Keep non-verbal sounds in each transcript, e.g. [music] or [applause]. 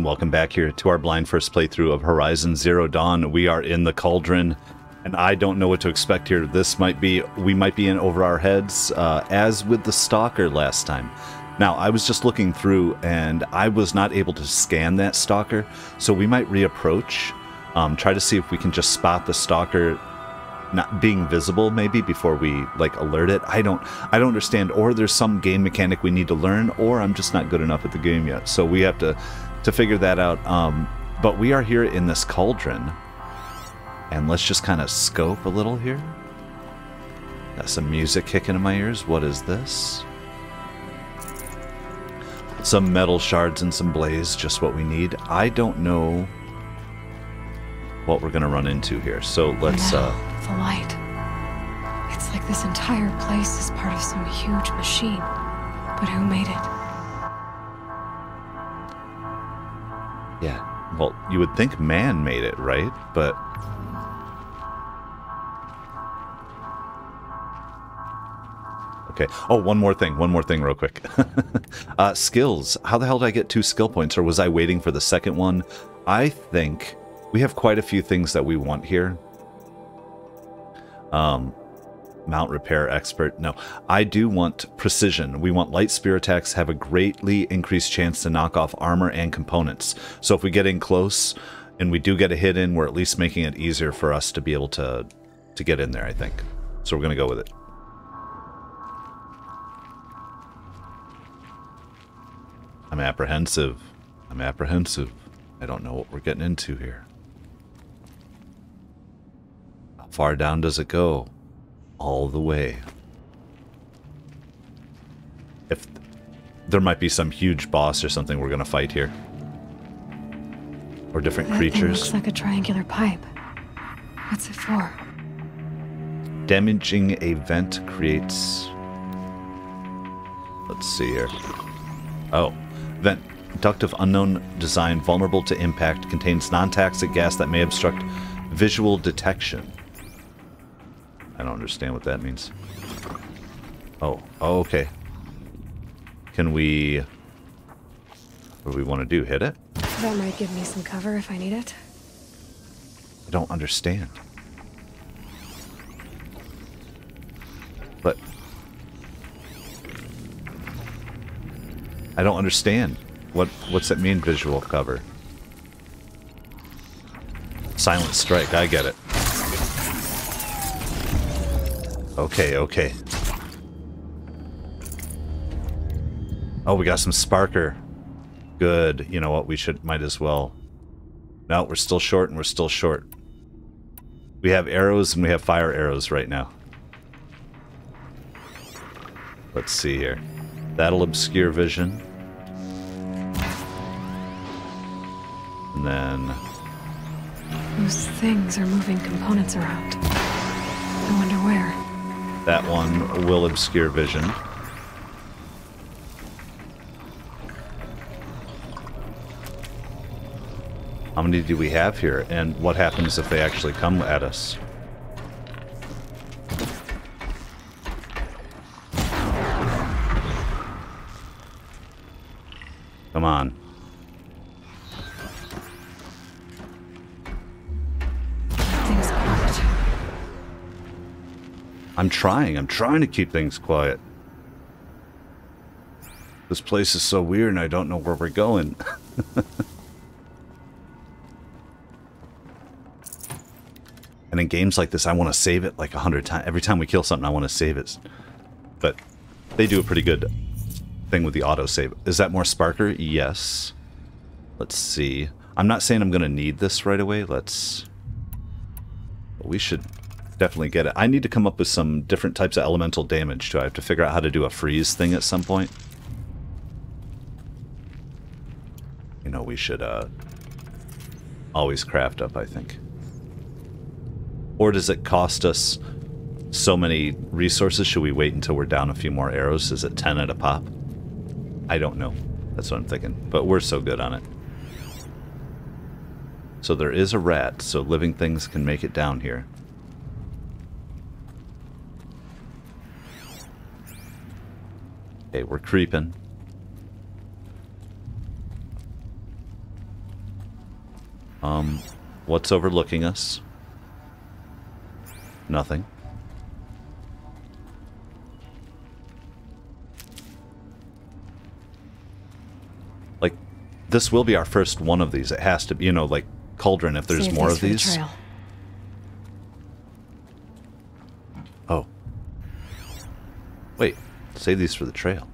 and welcome back here to our blind first playthrough of Horizon Zero Dawn. We are in the Cauldron, and I don't know what to expect here. This might be, we might be in over our heads, uh, as with the Stalker last time. Now, I was just looking through, and I was not able to scan that Stalker, so we might reapproach, um, try to see if we can just spot the Stalker not being visible maybe before we like alert it i don't i don't understand or there's some game mechanic we need to learn or i'm just not good enough at the game yet so we have to to figure that out um but we are here in this cauldron and let's just kind of scope a little here got some music kicking in my ears what is this some metal shards and some blaze just what we need i don't know what we're gonna run into here so let's uh the light. It's like this entire place is part of some huge machine. But who made it? Yeah. Well, you would think man made it, right? But Okay. Oh, one more thing. One more thing real quick. [laughs] uh, skills. How the hell did I get two skill points or was I waiting for the second one? I think we have quite a few things that we want here. Um mount repair expert. No, I do want precision. We want light spear attacks have a greatly increased chance to knock off armor and components. So if we get in close and we do get a hit in, we're at least making it easier for us to be able to to get in there, I think. So we're going to go with it. I'm apprehensive. I'm apprehensive. I don't know what we're getting into here. How far down does it go? All the way. If there might be some huge boss or something we're gonna fight here, or different that thing creatures. looks like a triangular pipe. What's it for? Damaging a vent creates. Let's see here. Oh, vent duct of unknown design, vulnerable to impact, contains non-toxic gas that may obstruct visual detection. I don't understand what that means. Oh, oh okay. Can we... What do we want to do? Hit it? That might give me some cover if I need it. I don't understand. But... I don't understand. What What's that mean, visual cover? Silent strike, I get it. Okay, okay. Oh, we got some Sparker. Good. You know what? We should might as well. No, we're still short and we're still short. We have arrows and we have fire arrows right now. Let's see here. That'll obscure vision. And then... Those things are moving components around. That one will obscure vision. How many do we have here? And what happens if they actually come at us? Trying. I'm trying to keep things quiet. This place is so weird and I don't know where we're going. [laughs] and in games like this, I want to save it like a hundred times. Every time we kill something, I want to save it. But they do a pretty good thing with the autosave. Is that more Sparker? Yes. Let's see. I'm not saying I'm going to need this right away. Let's... We should definitely get it. I need to come up with some different types of elemental damage, too. I have to figure out how to do a freeze thing at some point. You know, we should uh, always craft up, I think. Or does it cost us so many resources? Should we wait until we're down a few more arrows? Is it 10 at a pop? I don't know. That's what I'm thinking. But we're so good on it. So there is a rat, so living things can make it down here. Okay, we're creeping. Um, what's overlooking us? Nothing. Like, this will be our first one of these. It has to be, you know, like Cauldron, if there's Save more of for the these. Oh. Wait, save these for the trail.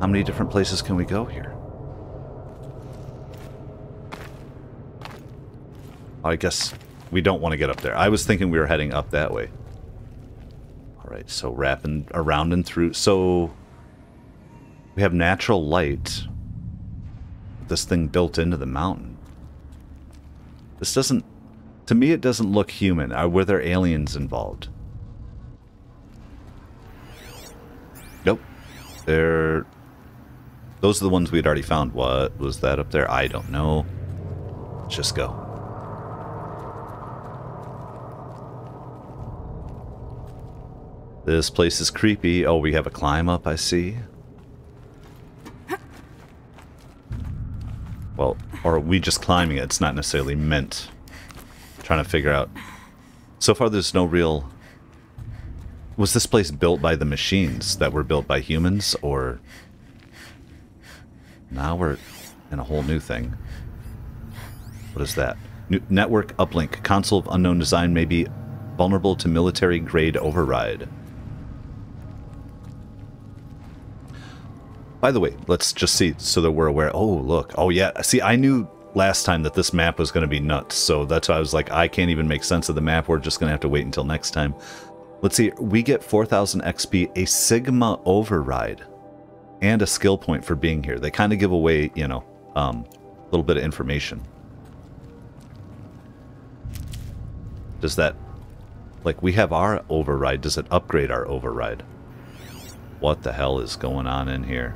How many different places can we go here? I guess we don't want to get up there. I was thinking we were heading up that way. Alright, so wrapping around and through. So we have natural light. This thing built into the mountain. This doesn't... To me, it doesn't look human. Are, were there aliens involved? Nope. They're... Those are the ones we had already found. What was that up there? I don't know. Let's just go. This place is creepy. Oh, we have a climb up, I see. Well, or are we just climbing it? It's not necessarily meant. Trying to figure out. So far, there's no real... Was this place built by the machines that were built by humans, or... Now we're in a whole new thing. What is that? New network uplink. Console of unknown design may be vulnerable to military-grade override. By the way, let's just see so that we're aware. Oh, look. Oh, yeah. See, I knew last time that this map was going to be nuts, so that's why I was like, I can't even make sense of the map. We're just going to have to wait until next time. Let's see. We get 4,000 XP, a Sigma override, and a skill point for being here. They kind of give away, you know, um, a little bit of information. Does that, like, we have our override. Does it upgrade our override? What the hell is going on in here?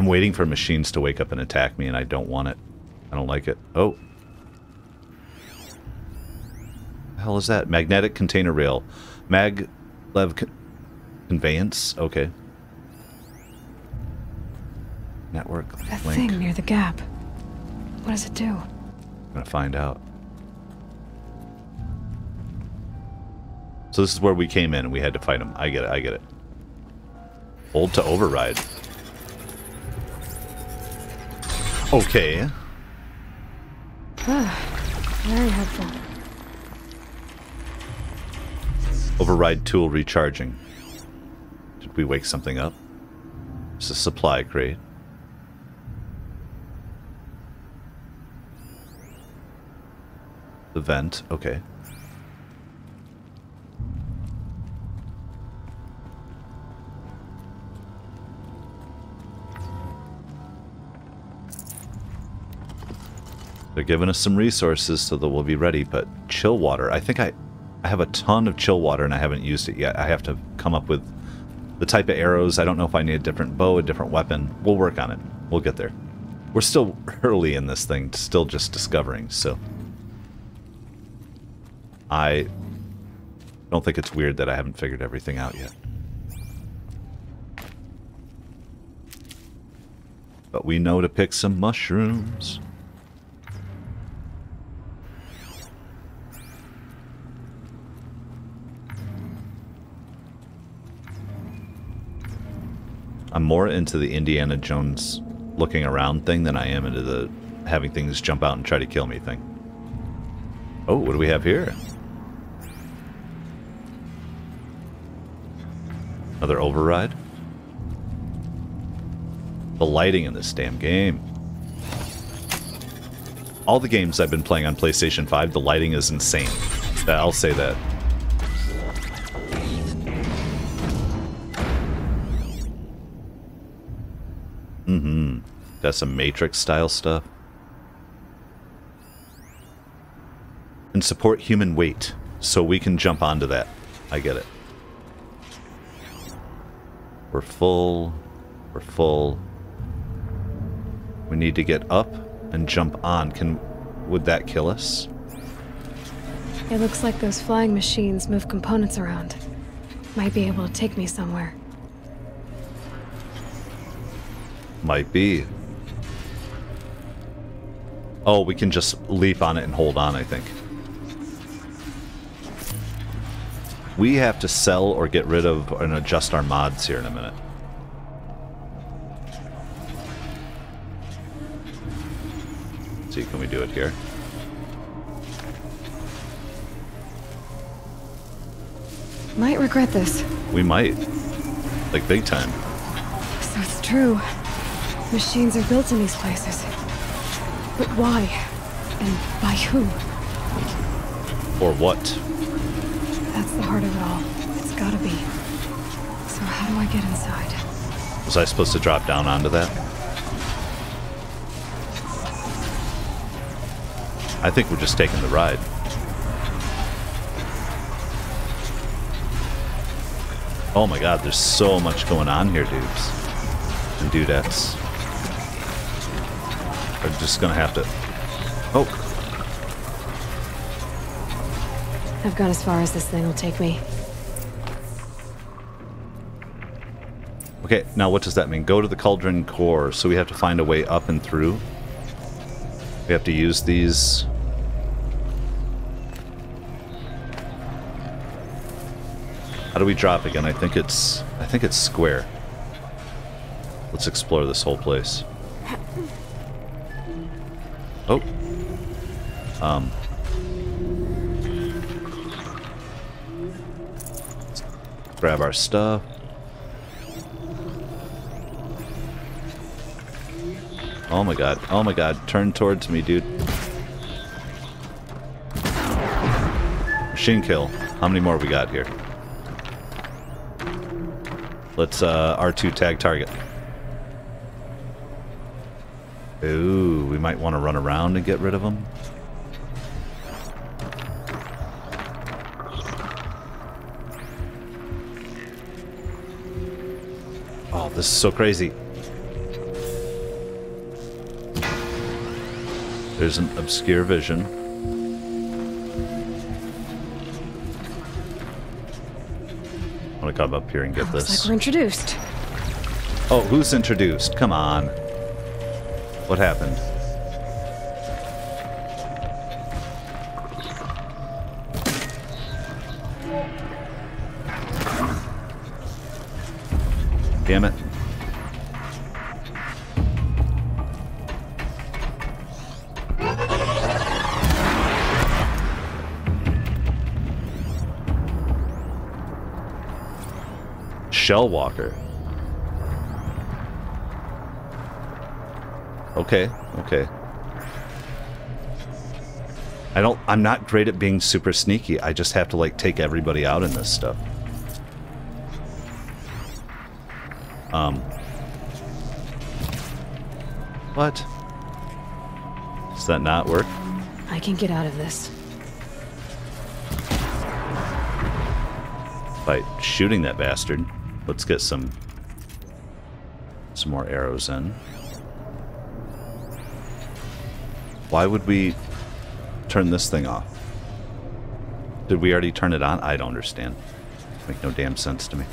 I'm waiting for machines to wake up and attack me, and I don't want it. I don't like it. Oh. The hell is that? Magnetic container rail. Mag... Lev... Con conveyance? Okay. Network That link. thing near the gap. What does it do? I'm gonna find out. So this is where we came in and we had to fight him. I get it, I get it. Hold to override. Okay. Ah, very helpful. Override tool recharging. Did we wake something up? It's a supply crate. The vent, okay. They're giving us some resources so that we'll be ready, but chill water. I think I, I have a ton of chill water and I haven't used it yet. I have to come up with the type of arrows. I don't know if I need a different bow, a different weapon. We'll work on it. We'll get there. We're still [laughs] early in this thing, still just discovering, so... I don't think it's weird that I haven't figured everything out yet. But we know to pick some mushrooms. I'm more into the Indiana Jones looking around thing than I am into the having things jump out and try to kill me thing. Oh, what do we have here? Another override? The lighting in this damn game. All the games I've been playing on PlayStation 5, the lighting is insane. I'll say that. Mm-hmm. That's some Matrix style stuff. And support human weight, so we can jump onto that. I get it. We're full. We're full. We need to get up and jump on. Can would that kill us? It looks like those flying machines move components around. Might be able to take me somewhere. Might be. Oh, we can just leap on it and hold on, I think. We have to sell or get rid of and adjust our mods here in a minute. Let's see, can we do it here? Might regret this. We might. Like big time. So it's true. Machines are built in these places. But why? And by who? Or what? That's the heart of it all. It's gotta be. So how do I get inside? Was I supposed to drop down onto that? I think we're just taking the ride. Oh my god, there's so much going on here, dudes. And dudettes. Just gonna have to... Oh, I've gone as far as this thing will take me. Okay, now what does that mean? Go to the cauldron core, so we have to find a way up and through. We have to use these. How do we drop again? I think it's I think it's square. Let's explore this whole place. [laughs] Um. Grab our stuff. Oh my god. Oh my god. Turn towards me, dude. Machine kill. How many more we got here? Let's uh, R2 tag target. Ooh, we might want to run around and get rid of them. This is so crazy. There's an obscure vision. I want to come up here and get Looks this. like we're introduced. Oh, who's introduced? Come on. What happened? Shell Walker. Okay, okay. I don't I'm not great at being super sneaky. I just have to like take everybody out in this stuff. Um What? Does that not work? I can get out of this. By shooting that bastard. Let's get some some more arrows in. Why would we turn this thing off? Did we already turn it on? I don't understand. Make no damn sense to me.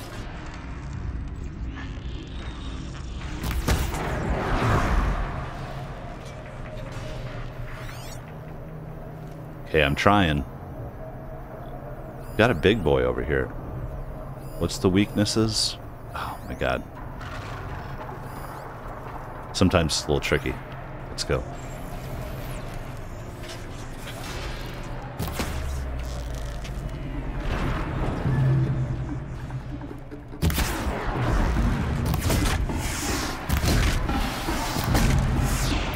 Okay, I'm trying. Got a big boy over here. What's the weaknesses? Oh my god. Sometimes it's a little tricky. Let's go.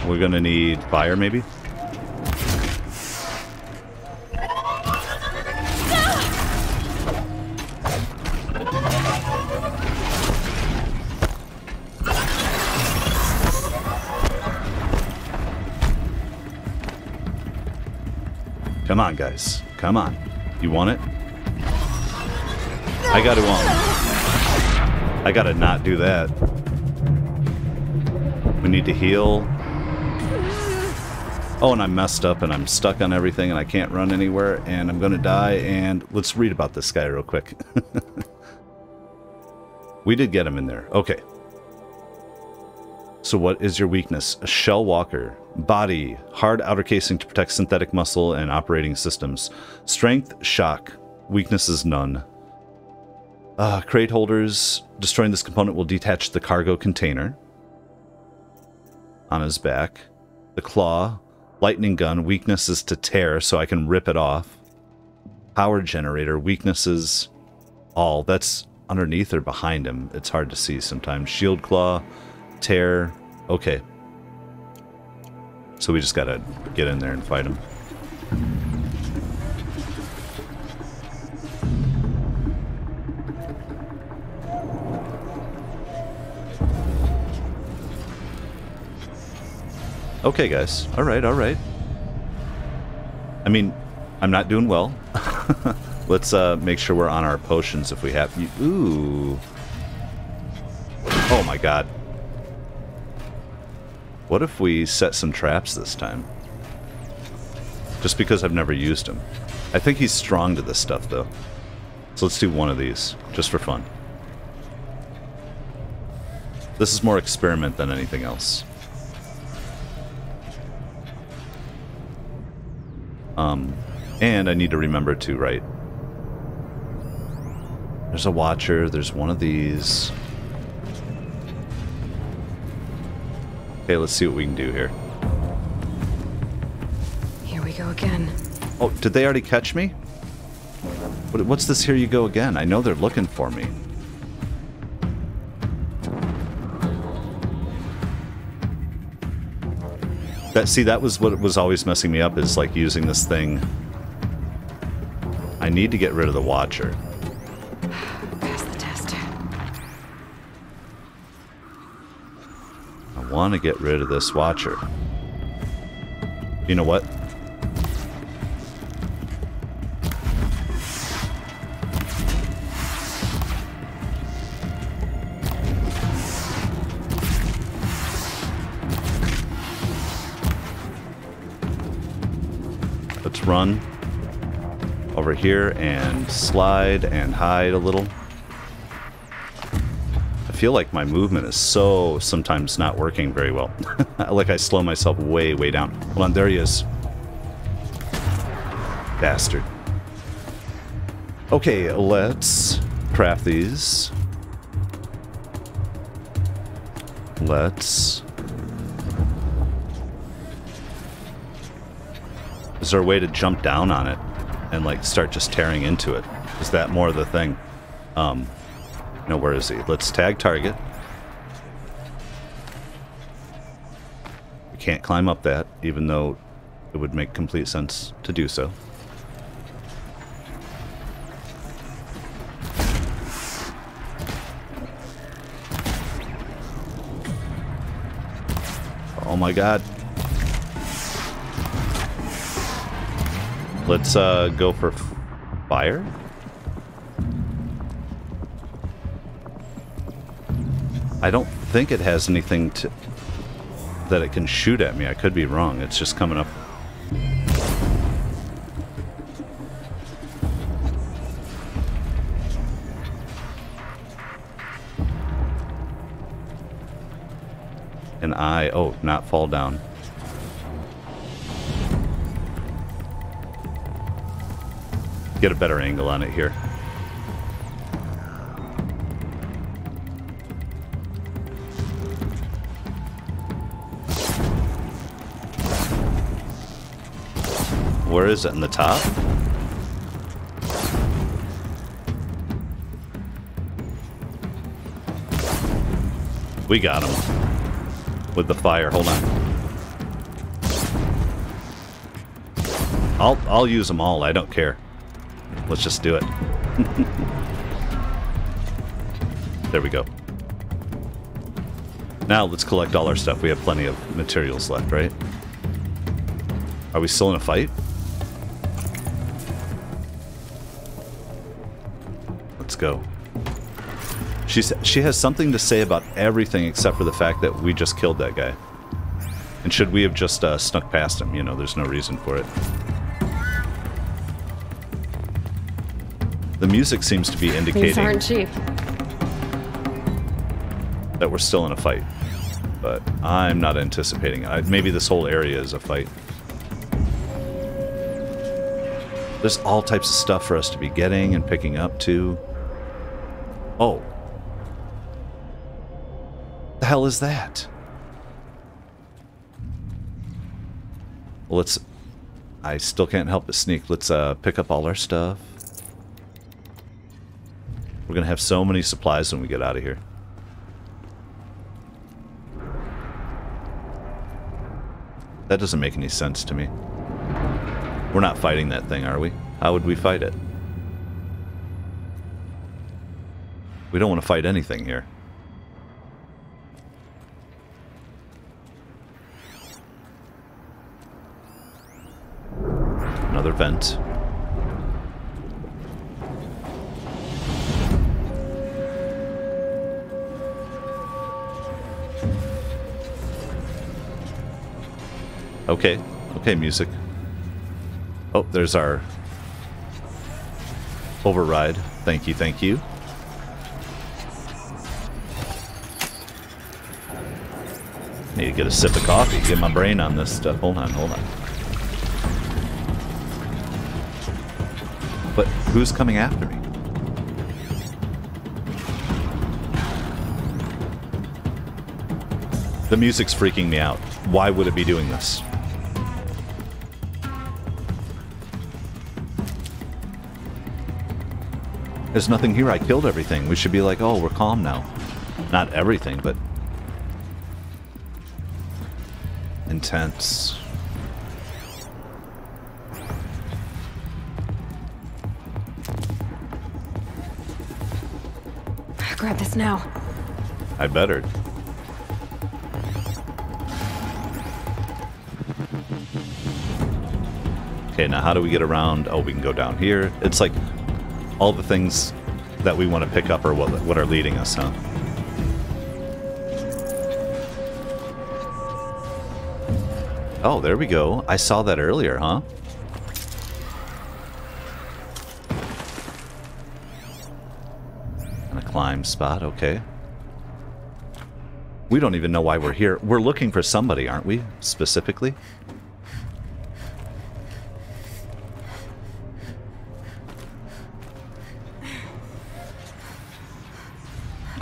We're gonna need fire, maybe? Come on. You want it? I gotta um. I gotta not do that. We need to heal. Oh, and I'm messed up and I'm stuck on everything and I can't run anywhere and I'm gonna die and let's read about this guy real quick. [laughs] we did get him in there. Okay. So, what is your weakness? A shell walker. Body. Hard outer casing to protect synthetic muscle and operating systems. Strength. Shock. Weakness is none. Uh, crate holders. Destroying this component will detach the cargo container on his back. The claw. Lightning gun. weaknesses to tear, so I can rip it off. Power generator. Weaknesses. All. That's underneath or behind him. It's hard to see sometimes. Shield claw. Tear. Okay. So we just gotta get in there and fight him. Okay, guys. All right, all right. I mean, I'm not doing well. [laughs] Let's uh, make sure we're on our potions if we have... Ooh. Oh my god. What if we set some traps this time? Just because I've never used him. I think he's strong to this stuff, though. So let's do one of these, just for fun. This is more experiment than anything else. Um, and I need to remember to, right? There's a watcher, there's one of these. Okay, let's see what we can do here. Here we go again. Oh, did they already catch me? What, what's this here you go again? I know they're looking for me. That see, that was what was always messing me up is like using this thing. I need to get rid of the watcher. Want to get rid of this watcher. You know what? Let's run over here and slide and hide a little. Feel like my movement is so sometimes not working very well. [laughs] like I slow myself way, way down. Hold on, there he is. Bastard. Okay, let's craft these. Let's... Is there a way to jump down on it and like start just tearing into it? Is that more of the thing? Um, no, where is he? Let's tag target. We can't climb up that, even though it would make complete sense to do so. Oh my god. Let's uh, go for fire. I don't think it has anything to that it can shoot at me. I could be wrong. It's just coming up. And I, oh, not fall down. Get a better angle on it here. Where is it? In the top? We got him. With the fire. Hold on. I'll I'll use them all. I don't care. Let's just do it. [laughs] there we go. Now let's collect all our stuff. We have plenty of materials left, right? Are we still in a fight? Go. She's, she has something to say about everything except for the fact that we just killed that guy. And should we have just uh, snuck past him? You know, there's no reason for it. The music seems to be indicating that we're still in a fight. but I'm not anticipating it. Maybe this whole area is a fight. There's all types of stuff for us to be getting and picking up too. Oh. The hell is that? Well, let's... I still can't help but sneak. Let's uh, pick up all our stuff. We're going to have so many supplies when we get out of here. That doesn't make any sense to me. We're not fighting that thing, are we? How would we fight it? We don't want to fight anything here. Another vent. Okay. Okay, music. Oh, there's our override. Thank you, thank you. A sip of coffee, get my brain on this stuff. Hold on, hold on. But who's coming after me? The music's freaking me out. Why would it be doing this? There's nothing here. I killed everything. We should be like, oh, we're calm now. Not everything, but... Intense. Grab this now. I bettered. Okay, now how do we get around? Oh, we can go down here. It's like all the things that we want to pick up are what, what are leading us, huh? Oh, there we go. I saw that earlier, huh? And a climb spot, okay. We don't even know why we're here. We're looking for somebody, aren't we? Specifically?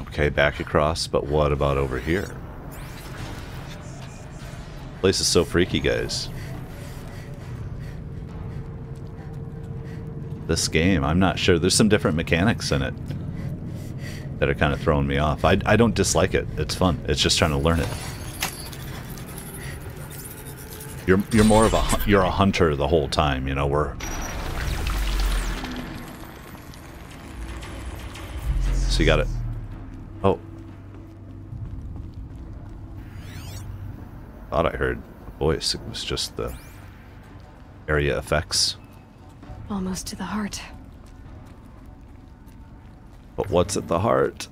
Okay, back across, but what about over here? Place is so freaky, guys. This game, I'm not sure. There's some different mechanics in it that are kind of throwing me off. I, I don't dislike it. It's fun. It's just trying to learn it. You're you're more of a you're a hunter the whole time. You know we're. So you got it. Thought I heard a voice. It was just the area effects. Almost to the heart. But what's at the heart?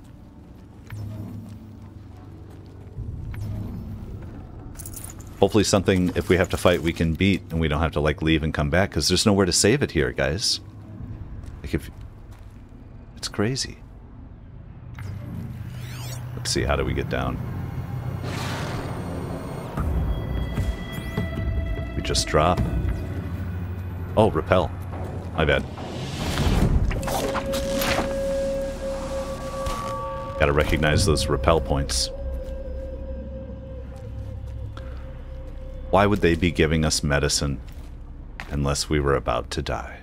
Hopefully something, if we have to fight, we can beat and we don't have to like leave and come back because there's nowhere to save it here, guys. Like if... It's crazy. Let's see, how do we get down? Just drop. Oh, repel. My bad. Gotta recognize those repel points. Why would they be giving us medicine unless we were about to die?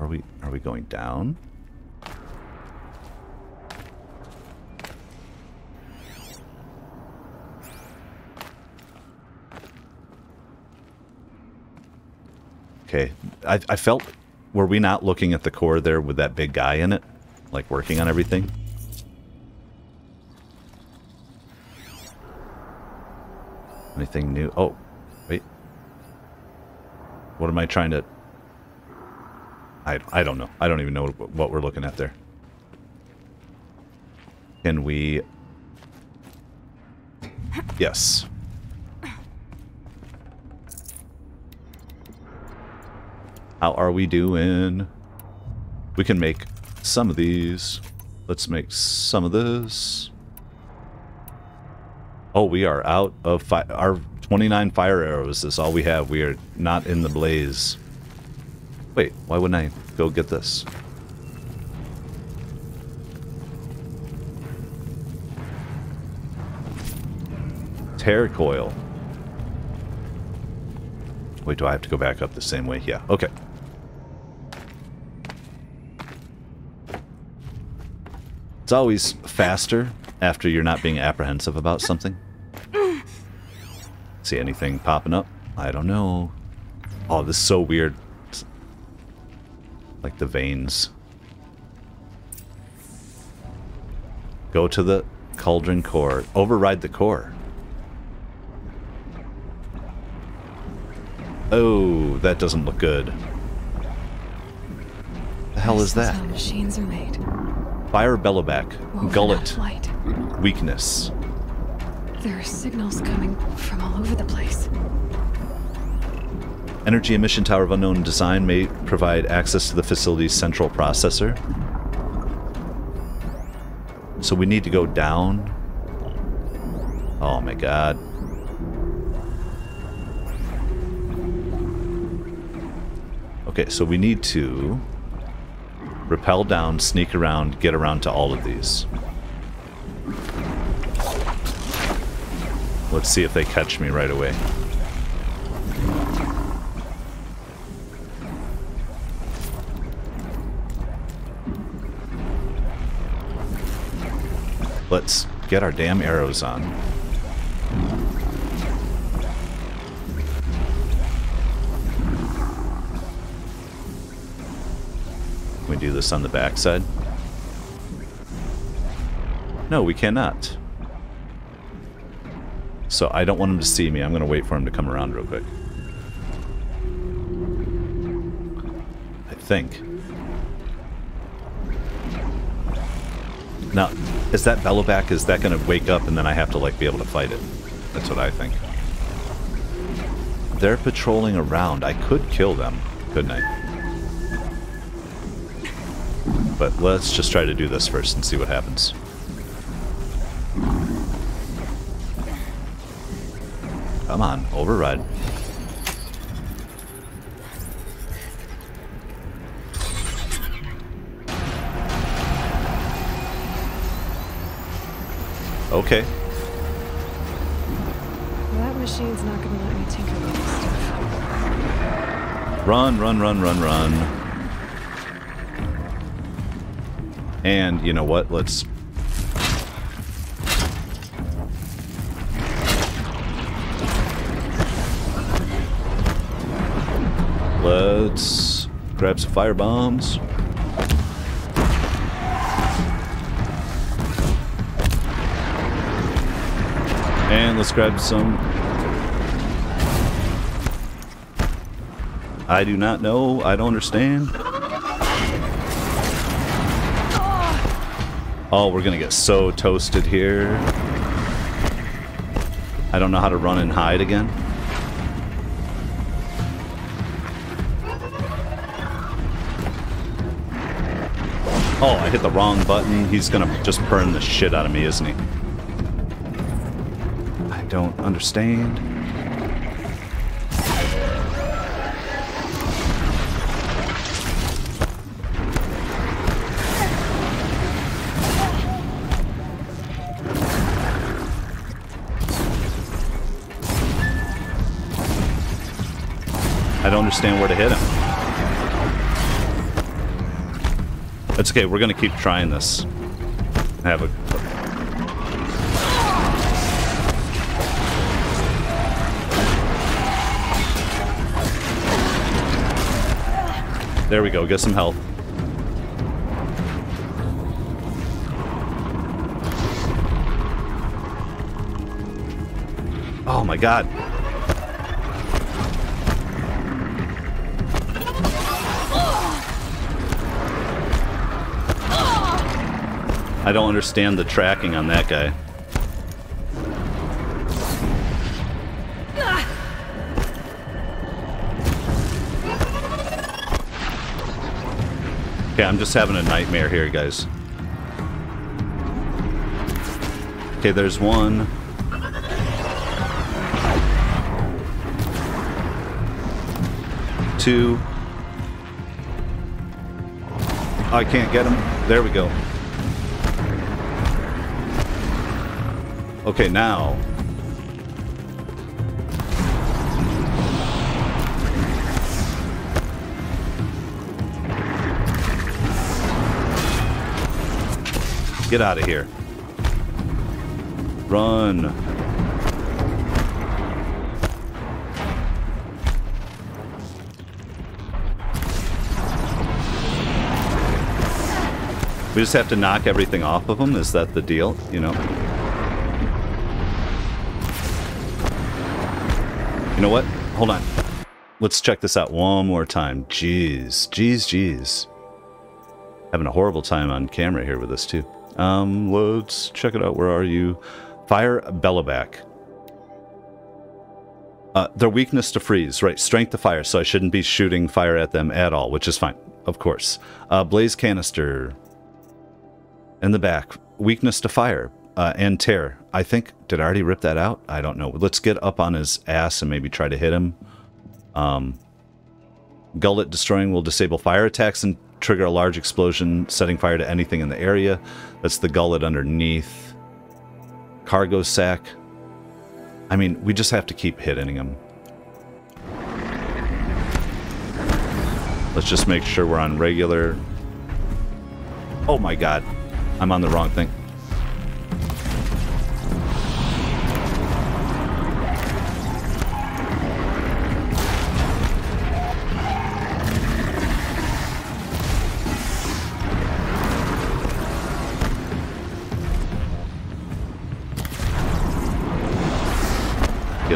Are we are we going down? Okay, I, I felt, were we not looking at the core there with that big guy in it? Like working on everything? Anything new? Oh, wait. What am I trying to... I, I don't know. I don't even know what we're looking at there. Can we... Yes. How are we doing? We can make some of these. Let's make some of this. Oh, we are out of fi our 29 fire arrows is all we have. We are not in the blaze. Wait, why wouldn't I go get this? Terracoil. Wait, do I have to go back up the same way? Yeah, okay. It's always faster after you're not being apprehensive about something. See anything popping up? I don't know. Oh, this is so weird. It's like the veins. Go to the cauldron core. Override the core. Oh, that doesn't look good. The hell is that? machines are made. Fire bellowback. Woven Gullet. light. Weakness. There are signals coming from all over the place. Energy emission tower of unknown design may provide access to the facility's central processor. So we need to go down. Oh my god. Okay, so we need to rappel down, sneak around, get around to all of these. Let's see if they catch me right away. Let's get our damn arrows on. This on the backside? No, we cannot. So I don't want him to see me. I'm going to wait for him to come around real quick. I think. Now, is that bellowback, is that going to wake up and then I have to, like, be able to fight it? That's what I think. They're patrolling around. I could kill them, couldn't I? But let's just try to do this first and see what happens. Come on, override. Okay. That machine's not gonna let me tinker with this stuff. Run, run, run, run, run. And you know what? Let's. Let's grab some fire bombs. And let's grab some I do not know. I don't understand. Oh, we're gonna get so toasted here. I don't know how to run and hide again. Oh, I hit the wrong button. He's gonna just burn the shit out of me, isn't he? I don't understand. Understand where to hit him. It's okay, we're gonna keep trying this. Have a There we go, get some health. Oh my god. I don't understand the tracking on that guy. Okay, I'm just having a nightmare here, guys. Okay, there's one. Two. I can't get him. There we go. Okay, now. Get out of here. Run. We just have to knock everything off of them? Is that the deal? You know? You know what? Hold on. Let's check this out one more time. Jeez. Jeez, jeez. Having a horrible time on camera here with this, too. Um, let's check it out. Where are you? Fire Bellowback. Uh, their weakness to freeze, right? Strength to fire, so I shouldn't be shooting fire at them at all, which is fine, of course. Uh, blaze canister in the back, weakness to fire uh, and tear. I think did I already rip that out? I don't know. Let's get up on his ass and maybe try to hit him. Um, gullet destroying will disable fire attacks and trigger a large explosion, setting fire to anything in the area. That's the gullet underneath. Cargo sack. I mean, we just have to keep hitting him. Let's just make sure we're on regular. Oh my god. I'm on the wrong thing.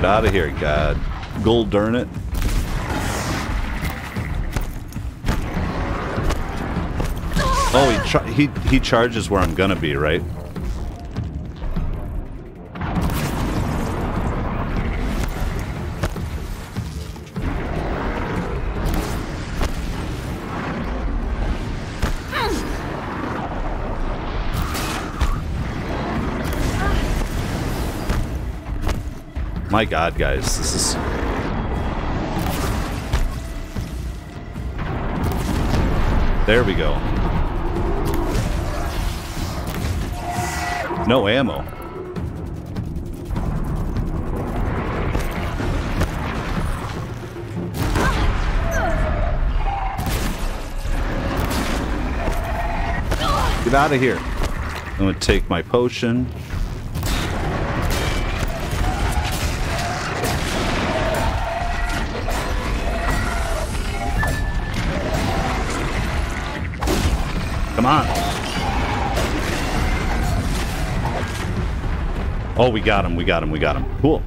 Get out of here, God. Gold darn it. Oh, he, he, he charges where I'm gonna be, right? My god, guys, this is... There we go. No ammo. Get out of here. I'm going to take my potion. Come on. Oh, we got him, we got him, we got him. Cool.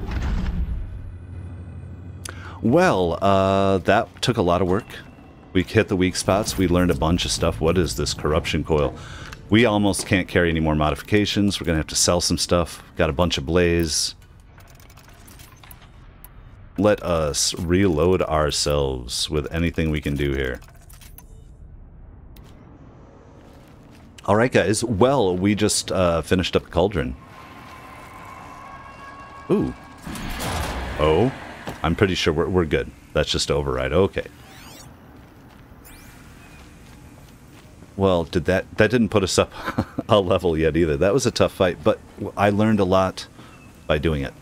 Well, uh, that took a lot of work. We hit the weak spots. We learned a bunch of stuff. What is this corruption coil? We almost can't carry any more modifications. We're going to have to sell some stuff. Got a bunch of blaze. Let us reload ourselves with anything we can do here. All right, guys. Well, we just uh, finished up the Cauldron. Ooh. Oh. I'm pretty sure we're, we're good. That's just override. Okay. Well, did that... That didn't put us up [laughs] a level yet either. That was a tough fight, but I learned a lot by doing it.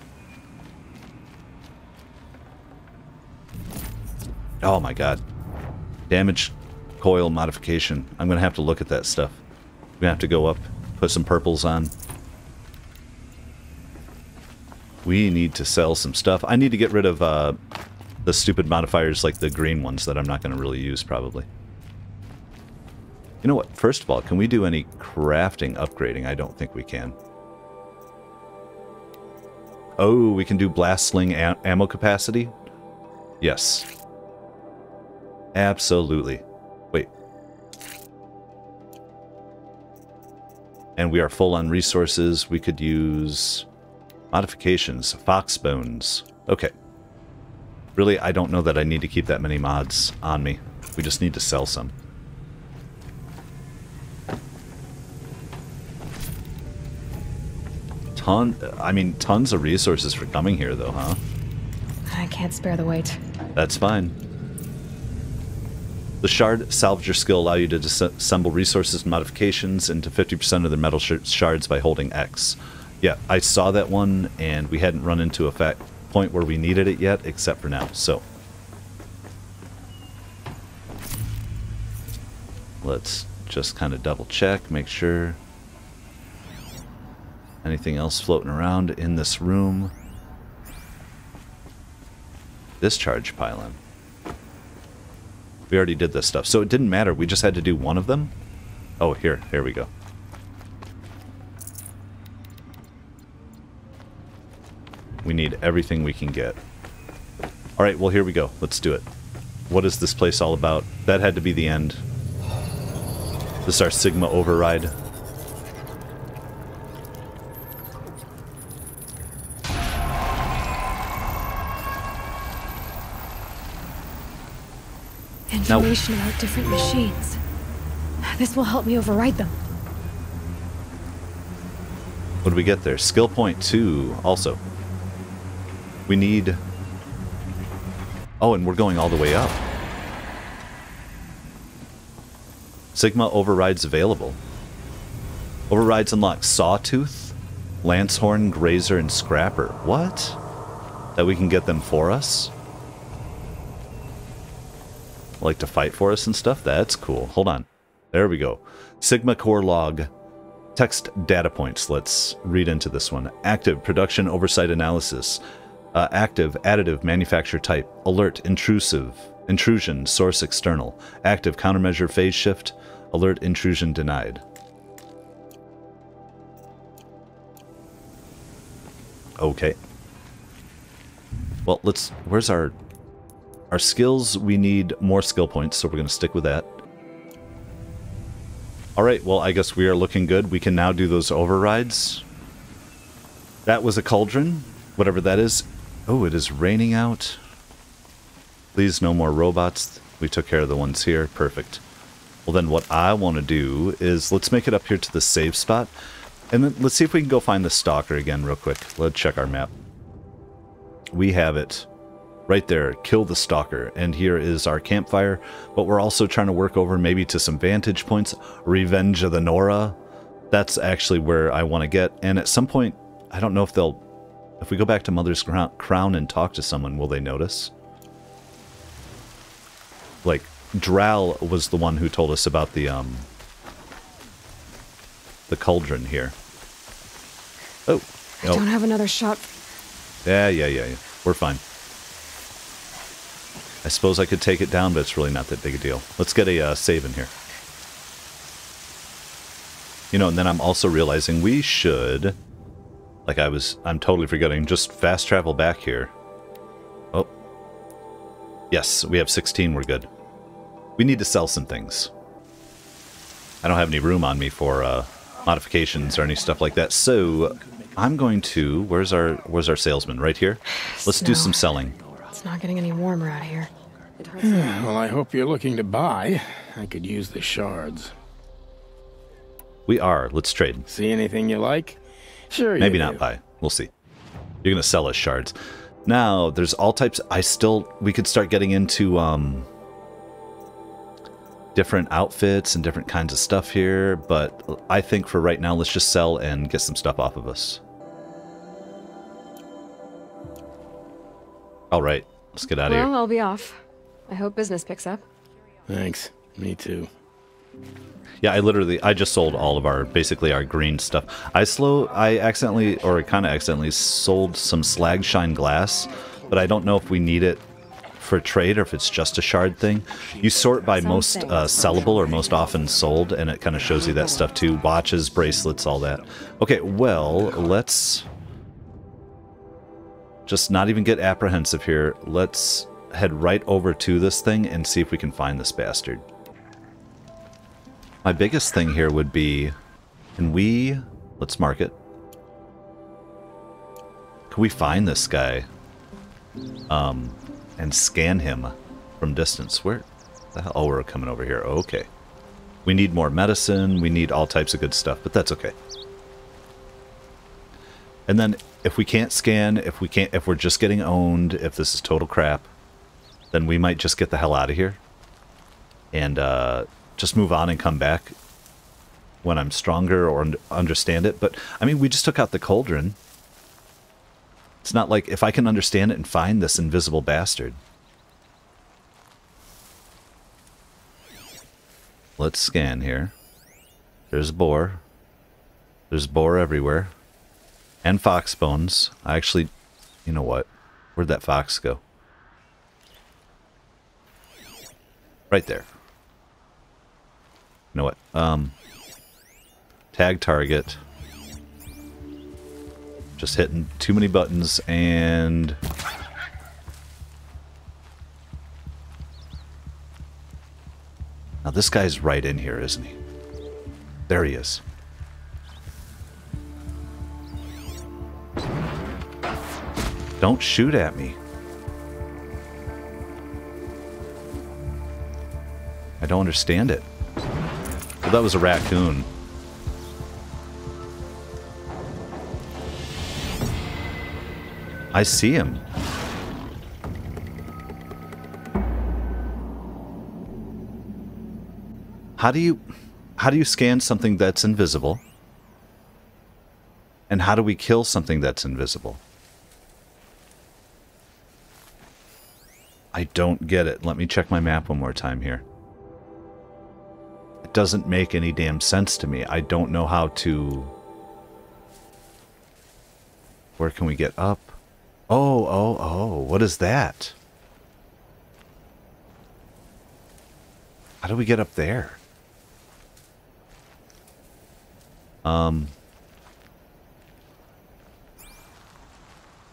Oh my god. Damage coil modification. I'm going to have to look at that stuff. To have to go up, put some purples on. We need to sell some stuff. I need to get rid of uh, the stupid modifiers like the green ones that I'm not going to really use probably. You know what? First of all, can we do any crafting upgrading? I don't think we can. Oh, we can do blast sling am ammo capacity? Yes. Absolutely. And we are full on resources. We could use modifications, fox bones. Okay. Really, I don't know that I need to keep that many mods on me. We just need to sell some. Ton, I mean, tons of resources for coming here, though, huh? I can't spare the weight. That's fine. The shard salvager skill allow you to disassemble resources and modifications into 50% of their metal sh shards by holding X. Yeah, I saw that one, and we hadn't run into a point where we needed it yet, except for now. So let's just kind of double check, make sure. Anything else floating around in this room? Discharge pylon. We already did this stuff. So it didn't matter. We just had to do one of them. Oh, here. Here we go. We need everything we can get. Alright, well here we go. Let's do it. What is this place all about? That had to be the end. This is our Sigma override. Information now, about different machines. This will help me override them. What do we get there? Skill point two also. We need... Oh, and we're going all the way up. Sigma overrides available. Overrides unlock Sawtooth, Lancehorn, Grazer, and Scrapper. What? That we can get them for us? Like to fight for us and stuff? That's cool. Hold on. There we go. Sigma core log. Text data points. Let's read into this one. Active production oversight analysis. Uh, active additive manufacture type. Alert intrusive. Intrusion source external. Active countermeasure phase shift. Alert intrusion denied. Okay. Well, let's... Where's our... Our skills, we need more skill points, so we're going to stick with that. Alright, well, I guess we are looking good. We can now do those overrides. That was a cauldron, whatever that is. Oh, it is raining out. Please, no more robots. We took care of the ones here. Perfect. Well, then what I want to do is let's make it up here to the save spot. And then let's see if we can go find the stalker again real quick. Let's check our map. We have it right there. Kill the stalker. And here is our campfire. But we're also trying to work over maybe to some vantage points. Revenge of the Nora. That's actually where I want to get. And at some point, I don't know if they'll... If we go back to Mother's Crown and talk to someone, will they notice? Like, Dral was the one who told us about the um the cauldron here. Oh, I don't have another shot. Yeah, yeah, yeah, yeah. We're fine. I suppose I could take it down, but it's really not that big a deal. Let's get a uh, save in here. You know, and then I'm also realizing we should, like I was, I'm totally forgetting, just fast travel back here. Oh. Yes, we have 16, we're good. We need to sell some things. I don't have any room on me for uh, modifications or any stuff like that, so I'm going to... Where's our Where's our salesman? Right here? Let's do some selling. It's not getting any warmer out here. well, I hope you're looking to buy. I could use the shards. We are. Let's trade. See anything you like? Sure Maybe not do. buy. We'll see. You're going to sell us shards. Now, there's all types... I still... We could start getting into... um different outfits and different kinds of stuff here, but I think for right now, let's just sell and get some stuff off of us. All right, let's get out well, of here. Well, I'll be off. I hope business picks up. Thanks. Me too. Yeah, I literally, I just sold all of our, basically our green stuff. I slow, I accidentally, or kind of accidentally sold some slag shine glass, but I don't know if we need it for trade or if it's just a shard thing. You sort by most uh, sellable or most often sold, and it kind of shows you that stuff too. Watches, bracelets, all that. Okay, well, let's just not even get apprehensive here. Let's head right over to this thing and see if we can find this bastard. My biggest thing here would be, can we, let's mark it. Can we find this guy? Um, and scan him from distance. Where the hell? Oh, we're coming over here. Okay. We need more medicine. We need all types of good stuff, but that's okay. And then if we can't scan, if we can't, if we're just getting owned, if this is total crap, then we might just get the hell out of here. and uh, just move on and come back when I'm stronger or un- understand it. But I mean, we just took out the cauldron. It's not like if I can understand it and find this invisible bastard. Let's scan here. There's boar. There's boar everywhere. And fox bones. I actually, you know what? Where'd that fox go? Right there. You know what? Um, tag target. Just hitting too many buttons and... Now this guy's right in here, isn't he? There he is. Don't shoot at me. I don't understand it. Well, that was a raccoon. I see him. How do you how do you scan something that's invisible? And how do we kill something that's invisible? I don't get it. Let me check my map one more time here. It doesn't make any damn sense to me. I don't know how to... Where can we get up? Oh, oh, oh. What is that? How do we get up there? Um...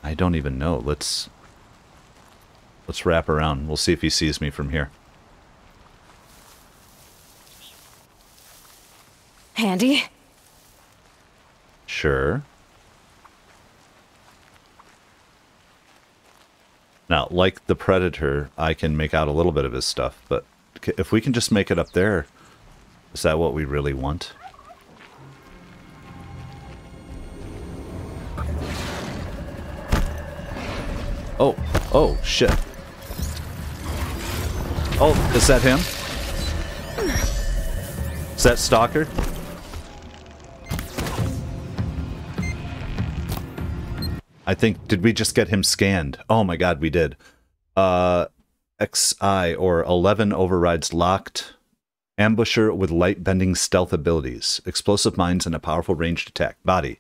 I don't even know. Let's... Let's wrap around. We'll see if he sees me from here. Handy? Sure. Now, like the Predator, I can make out a little bit of his stuff, but if we can just make it up there, is that what we really want? Oh, oh, shit. Oh, is that him? Is that Stalker? I think, did we just get him scanned? Oh my god, we did. Uh, XI, or 11 overrides locked. Ambusher with light bending stealth abilities. Explosive mines and a powerful ranged attack. Body.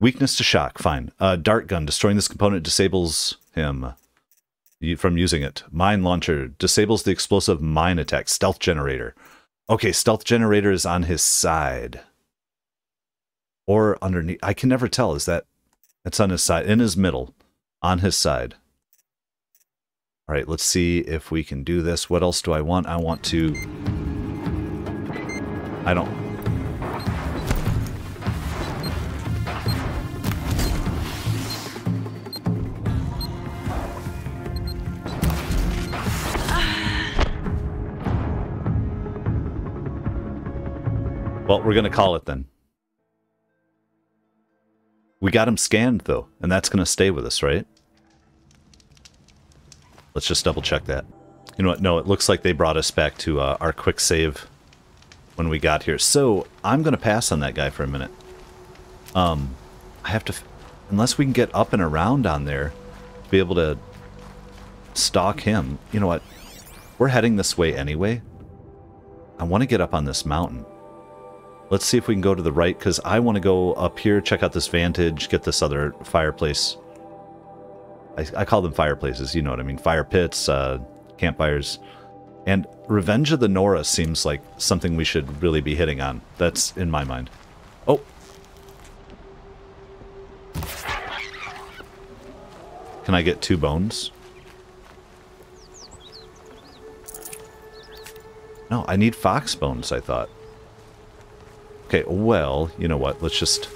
Weakness to shock, fine. Uh, dart gun, destroying this component disables him from using it. Mine launcher disables the explosive mine attack. Stealth generator. Okay, stealth generator is on his side. Or underneath. I can never tell. Is that. It's on his side. In his middle. On his side. All right, let's see if we can do this. What else do I want? I want to. I don't. Well, we're going to call it then. We got him scanned, though, and that's going to stay with us, right? Let's just double check that. You know what? No, it looks like they brought us back to uh, our quick save when we got here. So, I'm going to pass on that guy for a minute. Um, I have to... Unless we can get up and around on there, to be able to stalk him. You know what? We're heading this way anyway. I want to get up on this mountain. Let's see if we can go to the right, because I want to go up here, check out this vantage, get this other fireplace. I, I, call them fireplaces, you know what I mean. Fire pits, uh, campfires. And Revenge of the Nora seems like something we should really be hitting on. That's in my mind. Oh! Can I get two bones? No, I need fox bones, I thought. Okay, well, you know what? Let's just...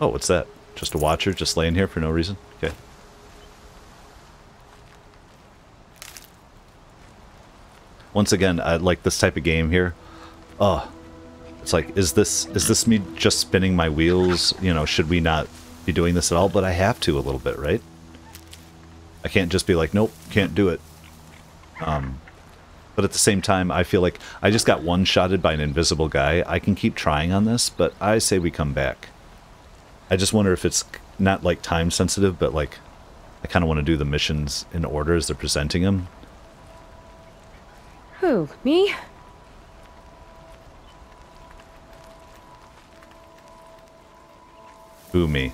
Oh, what's that? Just a watcher just laying here for no reason? Okay. Once again, I like this type of game here. Oh, it's like, is this is this me just spinning my wheels? You know, should we not be doing this at all? But I have to a little bit, right? I can't just be like, nope, can't do it. Um, but at the same time, I feel like I just got one-shotted by an invisible guy. I can keep trying on this, but I say we come back. I just wonder if it's not like time sensitive, but like I kind of want to do the missions in order as they're presenting them. Who? Me? Who me?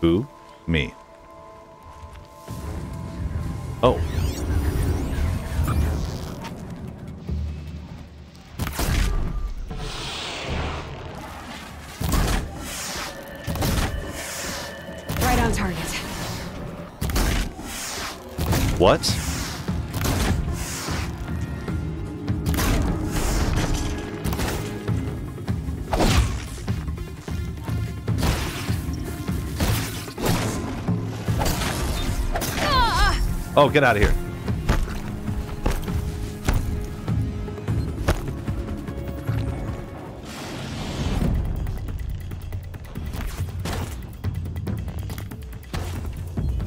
Who? Me. Oh. What? Ah! Oh, get out of here.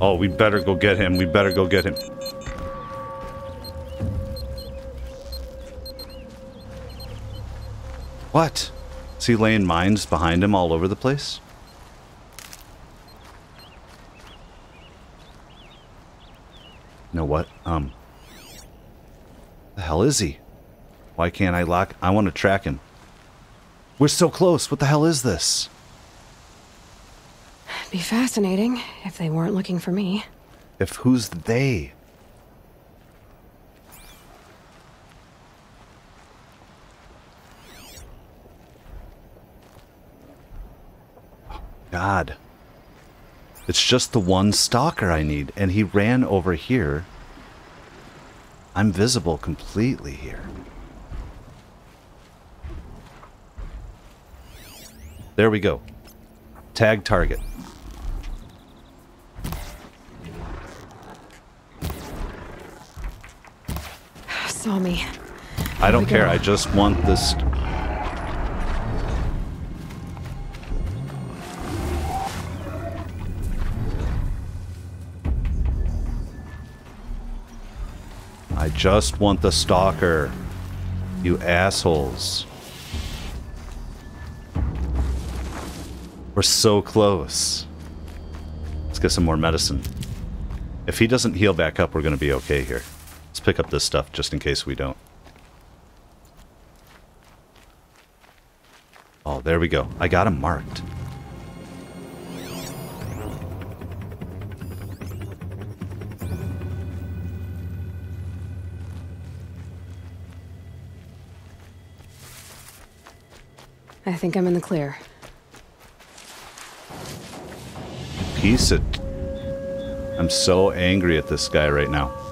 Oh, we better go get him. We better go get him. What? Is he laying mines behind him all over the place? You know what? Um. The hell is he? Why can't I lock? I want to track him. We're so close. What the hell is this? Be fascinating if they weren't looking for me. If who's they? God. It's just the one stalker I need, and he ran over here. I'm visible completely here. There we go. Tag target. Saw me. I don't care. I just want this. I just want the stalker. You assholes. We're so close. Let's get some more medicine. If he doesn't heal back up, we're going to be okay here. Let's pick up this stuff just in case we don't. Oh, there we go. I got him marked. I think I'm in the clear. Piece of... I'm so angry at this guy right now.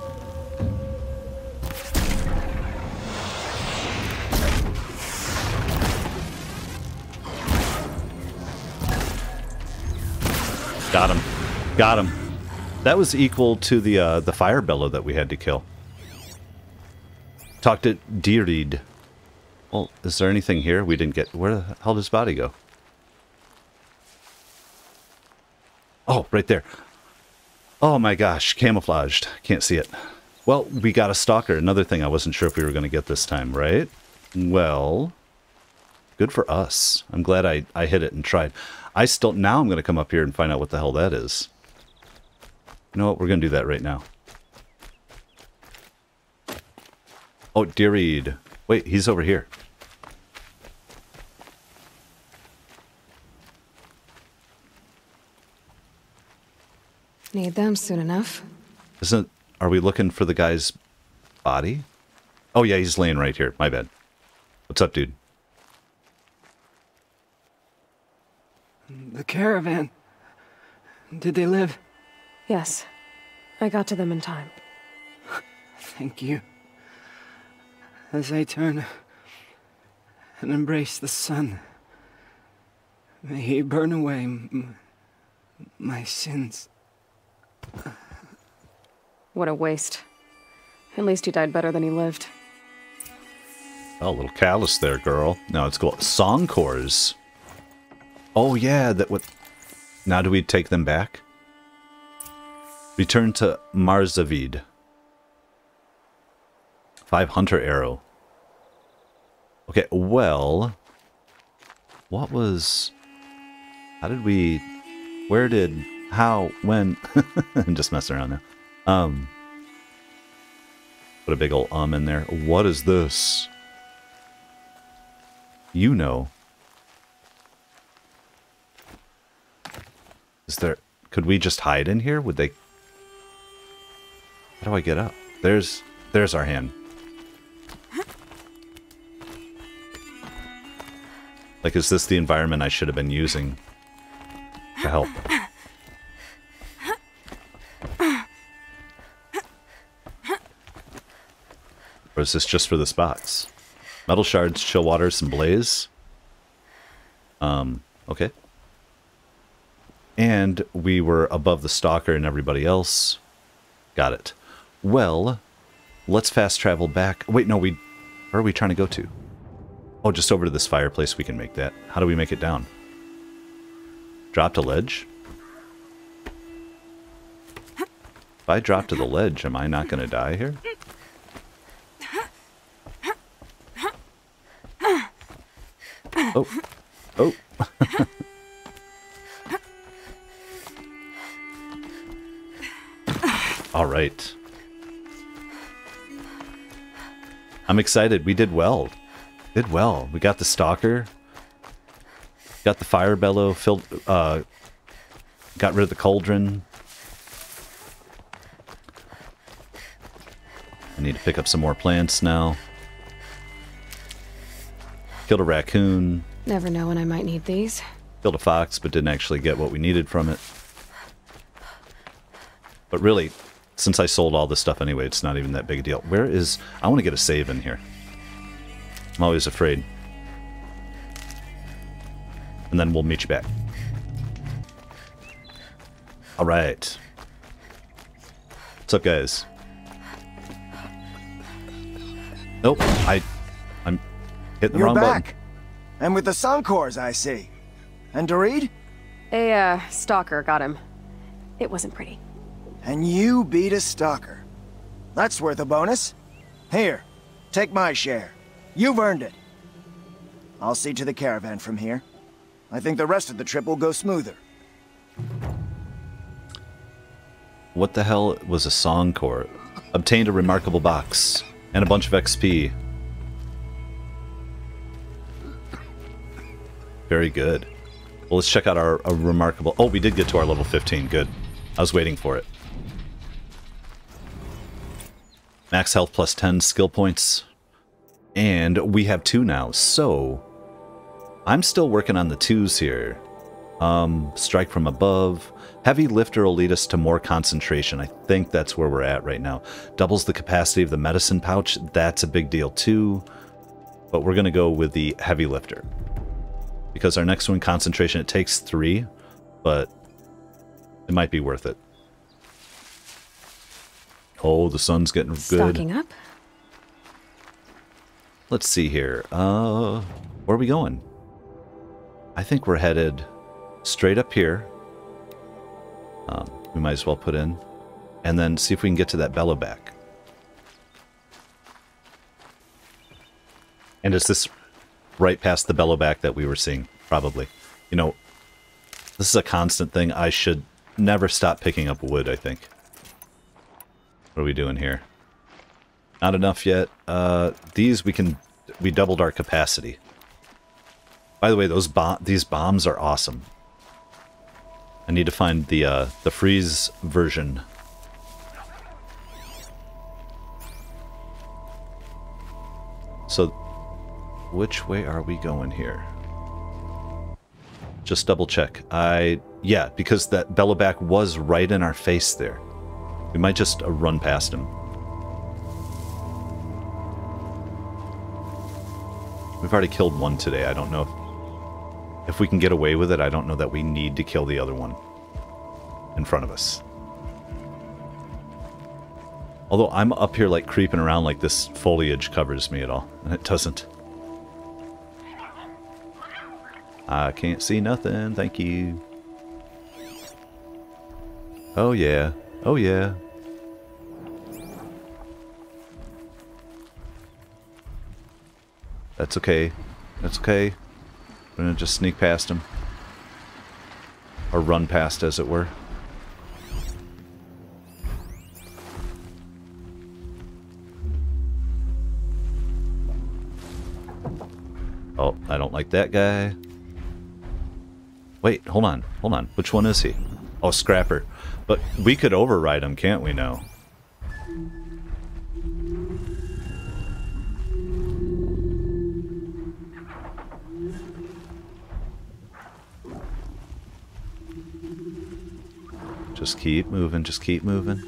Got him. Got him. That was equal to the uh, the fire bellow that we had to kill. Talked to Dirid. Well, is there anything here we didn't get? Where the hell did his body go? Oh, right there. Oh my gosh, camouflaged. Can't see it. Well, we got a stalker. Another thing I wasn't sure if we were going to get this time, right? Well, good for us. I'm glad I, I hit it and tried. I still, now I'm going to come up here and find out what the hell that is. You know what? We're going to do that right now. Oh, Deareed. Wait, he's over here. Need them soon enough. Isn't, are we looking for the guy's body? Oh yeah, he's laying right here. My bad. What's up, dude? The caravan. Did they live? Yes. I got to them in time. Thank you. As I turn and embrace the sun, may he burn away m- my sins. What a waste. At least he died better than he lived. Oh, a little callous there, girl. No, it's cool. Song cores. Oh yeah, that would. Now do we take them back? Return to Marzavid. Five hunter arrow. Okay, well, what was, how did we, where did, how, when, [laughs] I'm just messing around now. Um, put a big old um in there. What is this? You know. Is there, could we just hide in here? Would they, how do I get up? There's, there's our hand. Like, is this the environment I should have been using to help? Or is this just for this box? Metal shards, chill waters, and blaze. Um, okay. And we were above the stalker and everybody else. Got it. Well, let's fast travel back. Wait, no, we... Where are we trying to go to? Oh, just over to this fireplace we can make that. How do we make it down? Drop to ledge? If I drop to the ledge, am I not going to die here? Oh. Oh. [laughs] All right. I'm excited. We did well. Did well. We got the stalker. Got the fire bellow filled uh got rid of the cauldron. I need to pick up some more plants now. Killed a raccoon. Never know when I might need these. Killed a fox, but didn't actually get what we needed from it. But really, since I sold all this stuff anyway, it's not even that big a deal. Where is... I want to get a save in here. I'm always afraid. And then we'll meet you back. Alright. What's up, guys? Nope, I... I'm hitting the You're wrong back. button. And with the Suncors, I see. And Dorid? A, uh, stalker got him. It wasn't pretty. And you beat a stalker. That's worth a bonus. Here, take my share. You've earned it. I'll see to the caravan from here. I think the rest of the trip will go smoother. What the hell was a song core? Obtained a remarkable box and a bunch of XP. Very good. Well, let's check out our, our remarkable. Oh, we did get to our level 15. Good. I was waiting for it. Max health plus 10 skill points. And we have two now. So, I'm still working on the twos here. Um, strike from above. Heavy lifter will lead us to more concentration. I think that's where we're at right now. Doubles the capacity of the medicine pouch. That's a big deal too. But we're going to go with the heavy lifter. Because our next one, concentration, it takes three, but it might be worth it. Oh, the sun's getting good. Stocking up? Let's see here. Uh, where are we going? I think we're headed straight up here. Um, we might as well put in. And then see if we can get to that Bellowback. And is this right past the Bellowback that we were seeing? Probably. You know, this is a constant thing. I should never stop picking up wood, I think. What are we doing here? Not enough yet. Uh, these we can... We doubled our capacity. By the way, those bomb these bombs are awesome. I need to find the uh, the freeze version. So, which way are we going here? Just double check. I yeah, because that Bellowback was right in our face there. We might just uh, run past him. We've already killed one today. I don't know if, if we can get away with it. I don't know that we need to kill the other one in front of us. Although I'm up here like creeping around like this foliage covers me at all, and it doesn't. I can't see nothing, thank you. Oh yeah, oh yeah. That's okay. That's okay. I'm gonna just sneak past him. Or run past, as it were. Oh, I don't like that guy. Wait, hold on. Hold on. Which one is he? Oh, Scrapper. But we could override them, can't we now? Just keep moving, just keep moving.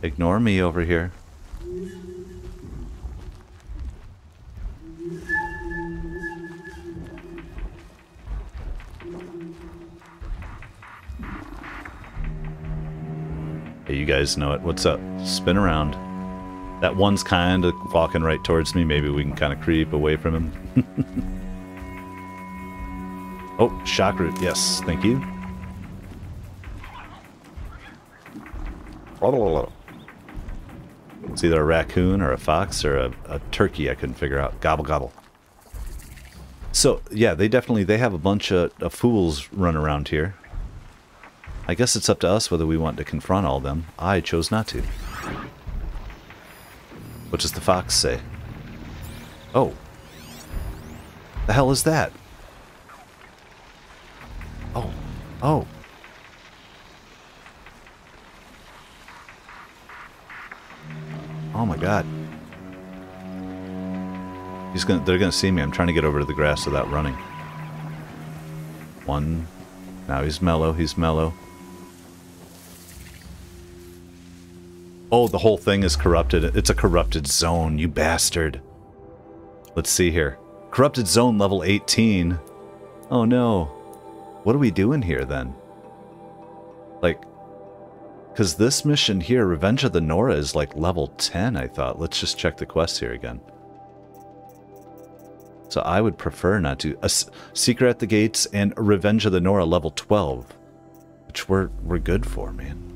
Ignore me over here. Hey, you guys know it. What's up? Spin around. That one's kind of walking right towards me. Maybe we can kind of creep away from him. [laughs] oh, shock root. Yes, thank you. It's either a raccoon or a fox or a, a turkey I couldn't figure out. Gobble, gobble. So, yeah, they definitely, they have a bunch of, of fools run around here. I guess it's up to us whether we want to confront all of them. I chose not to. What does the fox say? Oh. The hell is that? Oh. Oh. Oh my god. He's gonna they're gonna see me. I'm trying to get over to the grass without running. One. Now he's mellow, he's mellow. Oh, the whole thing is corrupted. It's a corrupted zone, you bastard. Let's see here. Corrupted zone level 18. Oh no. What are we doing here then? Like, because this mission here, Revenge of the Nora, is like level 10, I thought. Let's just check the quest here again. So I would prefer not to. A Secret at the Gates and Revenge of the Nora level 12. Which we're, we're good for, man.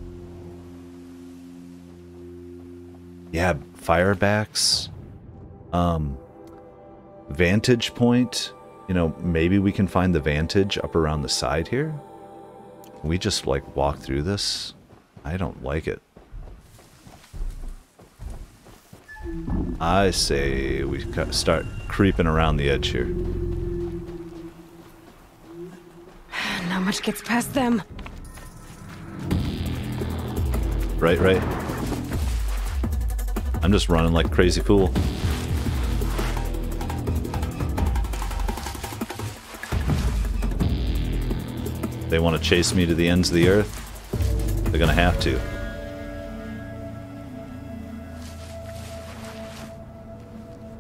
Yeah, firebacks. Um, vantage point. You know, maybe we can find the vantage up around the side here. We just like walk through this. I don't like it. I say we start creeping around the edge here. Not much gets past them. Right, right. I'm just running like crazy fool. They want to chase me to the ends of the earth. They're gonna have to.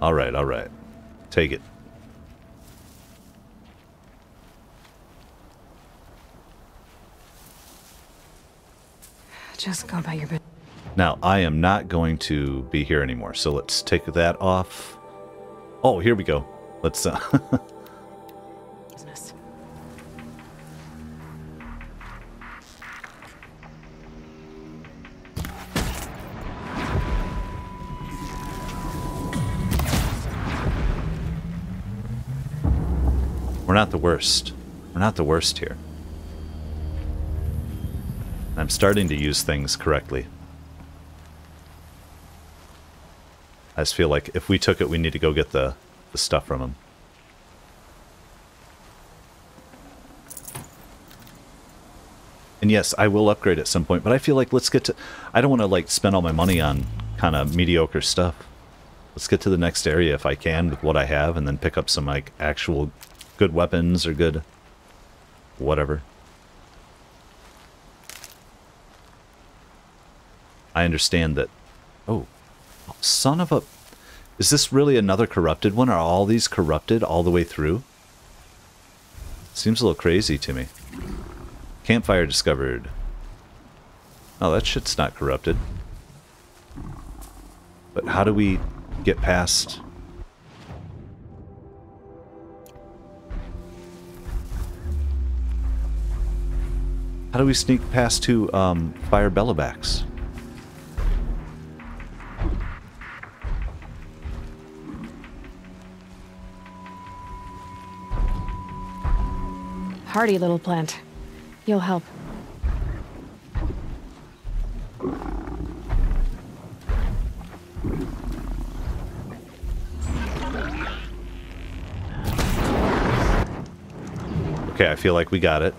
Alright, alright. Take it. Just go about your business. Now, I am not going to be here anymore, so let's take that off. Oh, here we go. Let's, uh... [laughs] We're not the worst. We're not the worst here. I'm starting to use things correctly. I just feel like if we took it, we need to go get the, the stuff from him. And yes, I will upgrade at some point, but I feel like let's get to... I don't want to, like, spend all my money on kind of mediocre stuff. Let's get to the next area if I can with what I have, and then pick up some, like, actual good weapons or good... whatever. I understand that... Oh, Son of a... Is this really another corrupted one? Are all these corrupted all the way through? Seems a little crazy to me. Campfire discovered. Oh, that shit's not corrupted. But how do we get past... How do we sneak past two um, fire bellowbacks? Hardy little plant. You'll help. Okay, I feel like we got it.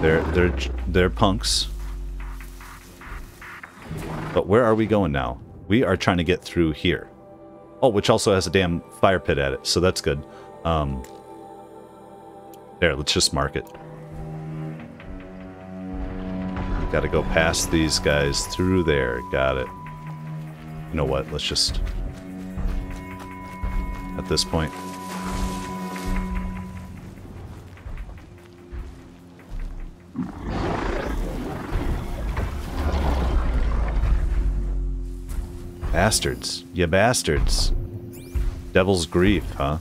They're they're they're punks. But where are we going now? We are trying to get through here. Oh, which also has a damn fire pit at it, so that's good. Um, there, let's just mark it. Got to go past these guys through there. Got it. You know what? Let's just... At this point... Bastards. You bastards. Devil's grief, huh?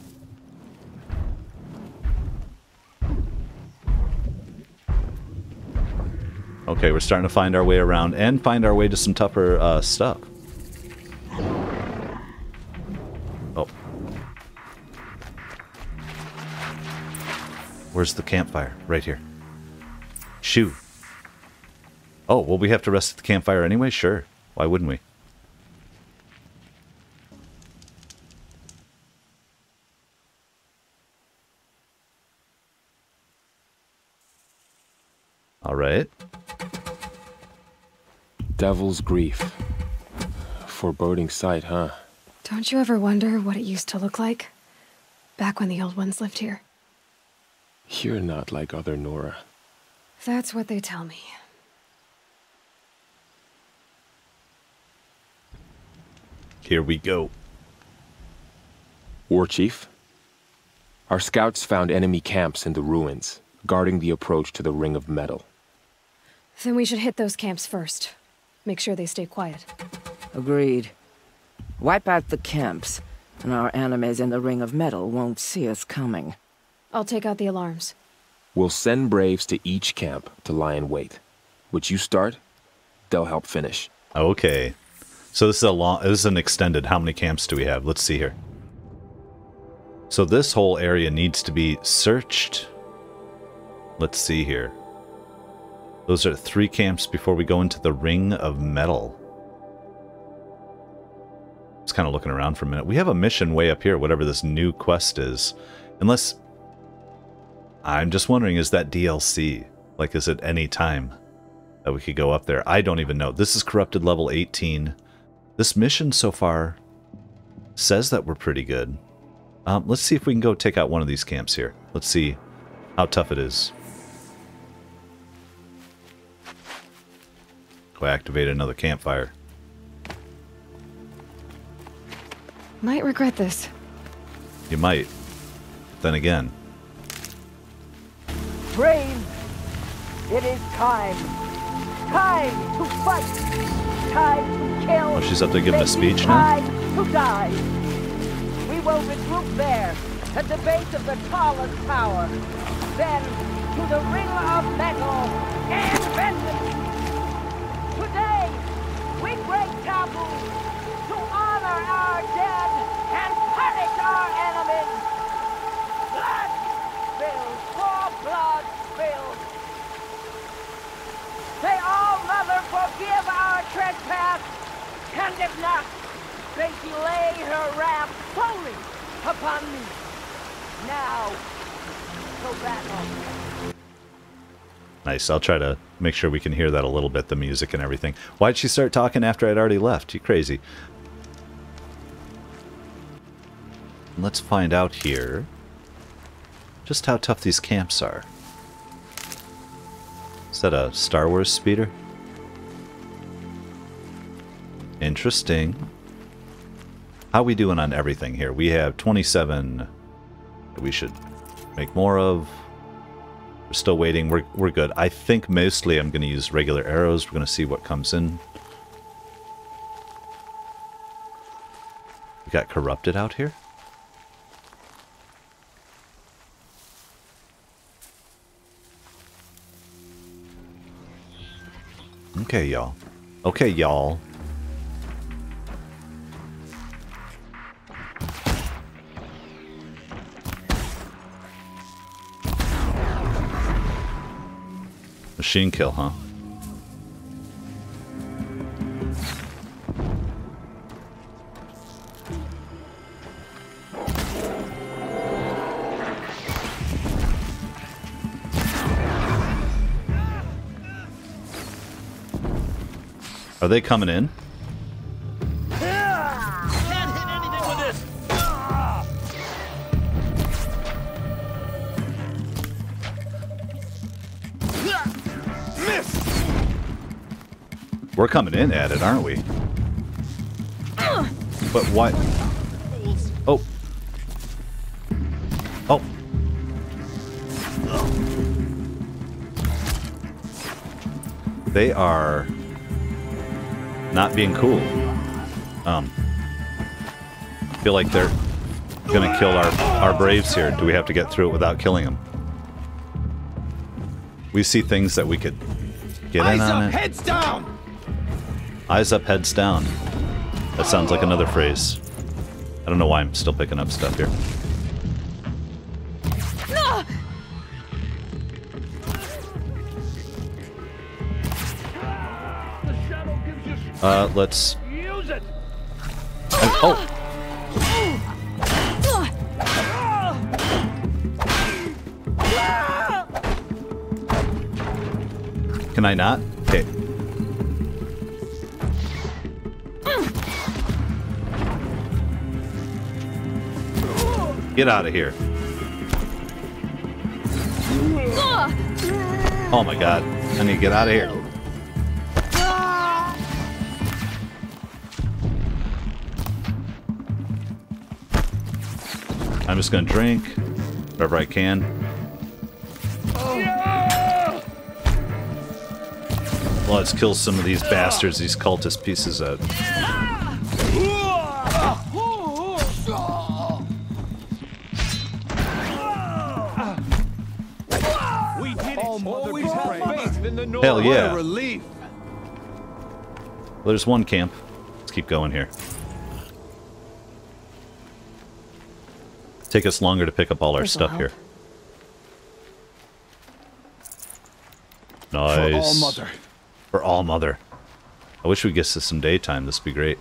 Okay, we're starting to find our way around and find our way to some tougher uh, stuff. Oh. Where's the campfire? Right here. Shoo. Oh, well, we have to rest at the campfire anyway? Sure. Why wouldn't we? All right. Devil's grief. Foreboding sight, huh? Don't you ever wonder what it used to look like? Back when the old ones lived here. You're not like other Nora. That's what they tell me. Here we go. War Chief? Our scouts found enemy camps in the ruins, guarding the approach to the Ring of Metal. Then we should hit those camps first. Make sure they stay quiet. Agreed. Wipe out the camps, and our enemies in the Ring of Metal won't see us coming. I'll take out the alarms. We'll send Braves to each camp to lie in wait. Which you start, they'll help finish. Okay. So this is a long this is an extended how many camps do we have? Let's see here. So this whole area needs to be searched. Let's see here. Those are three camps before we go into the Ring of Metal. Just kind of looking around for a minute. We have a mission way up here, whatever this new quest is. Unless... I'm just wondering, is that DLC? Like, is it any time that we could go up there? I don't even know. This is Corrupted level 18. This mission so far says that we're pretty good. Um, let's see if we can go take out one of these camps here. Let's see how tough it is. Go activate another campfire. Might regret this. You might. Then again. Brave, it is time. Time to fight. Time to kill. Oh, she's up there giving a Maybe speech now? Time to die. We will regroup there at the base of the tallest tower. Then to the ring of metal and vengeance. We break taboos to honor our dead and punish our enemies. Blood spilled, for blood spilled. May all mother forgive our trespass, and if not, she lay her wrath solely upon me. Now, to battle. Nice. I'll try to make sure we can hear that a little bit, the music and everything. Why'd she start talking after I'd already left? You crazy. Let's find out here just how tough these camps are. Is that a Star Wars speeder? Interesting. How we doing on everything here? We have 27 that we should make more of. Still waiting. We're, we're good. I think mostly I'm going to use regular arrows. We're going to see what comes in. We got corrupted out here? Okay, y'all. Okay, y'all. Machine kill, huh? Are they coming in? We're coming in at it, aren't we? But what? Oh. Oh. They are not being cool. Um, feel like they're gonna kill our our braves here. Do we have to get through it without killing them? We see things that we could get in on it. heads down! Eyes up, heads down. That sounds like another phrase. I don't know why I'm still picking up stuff here. Uh, let's. oh! Can I not? Get out of here. Oh my god. I need to get out of here. I'm just gonna drink whatever I can. Let's kill some of these bastards, these cultist pieces of. Faith in the North. Hell yeah. relief! Well, there's one camp. Let's keep going here. Take us longer to pick up all our This'll stuff help. here. For all Nice. mother. For all mother. I wish we get to some daytime. This would be great.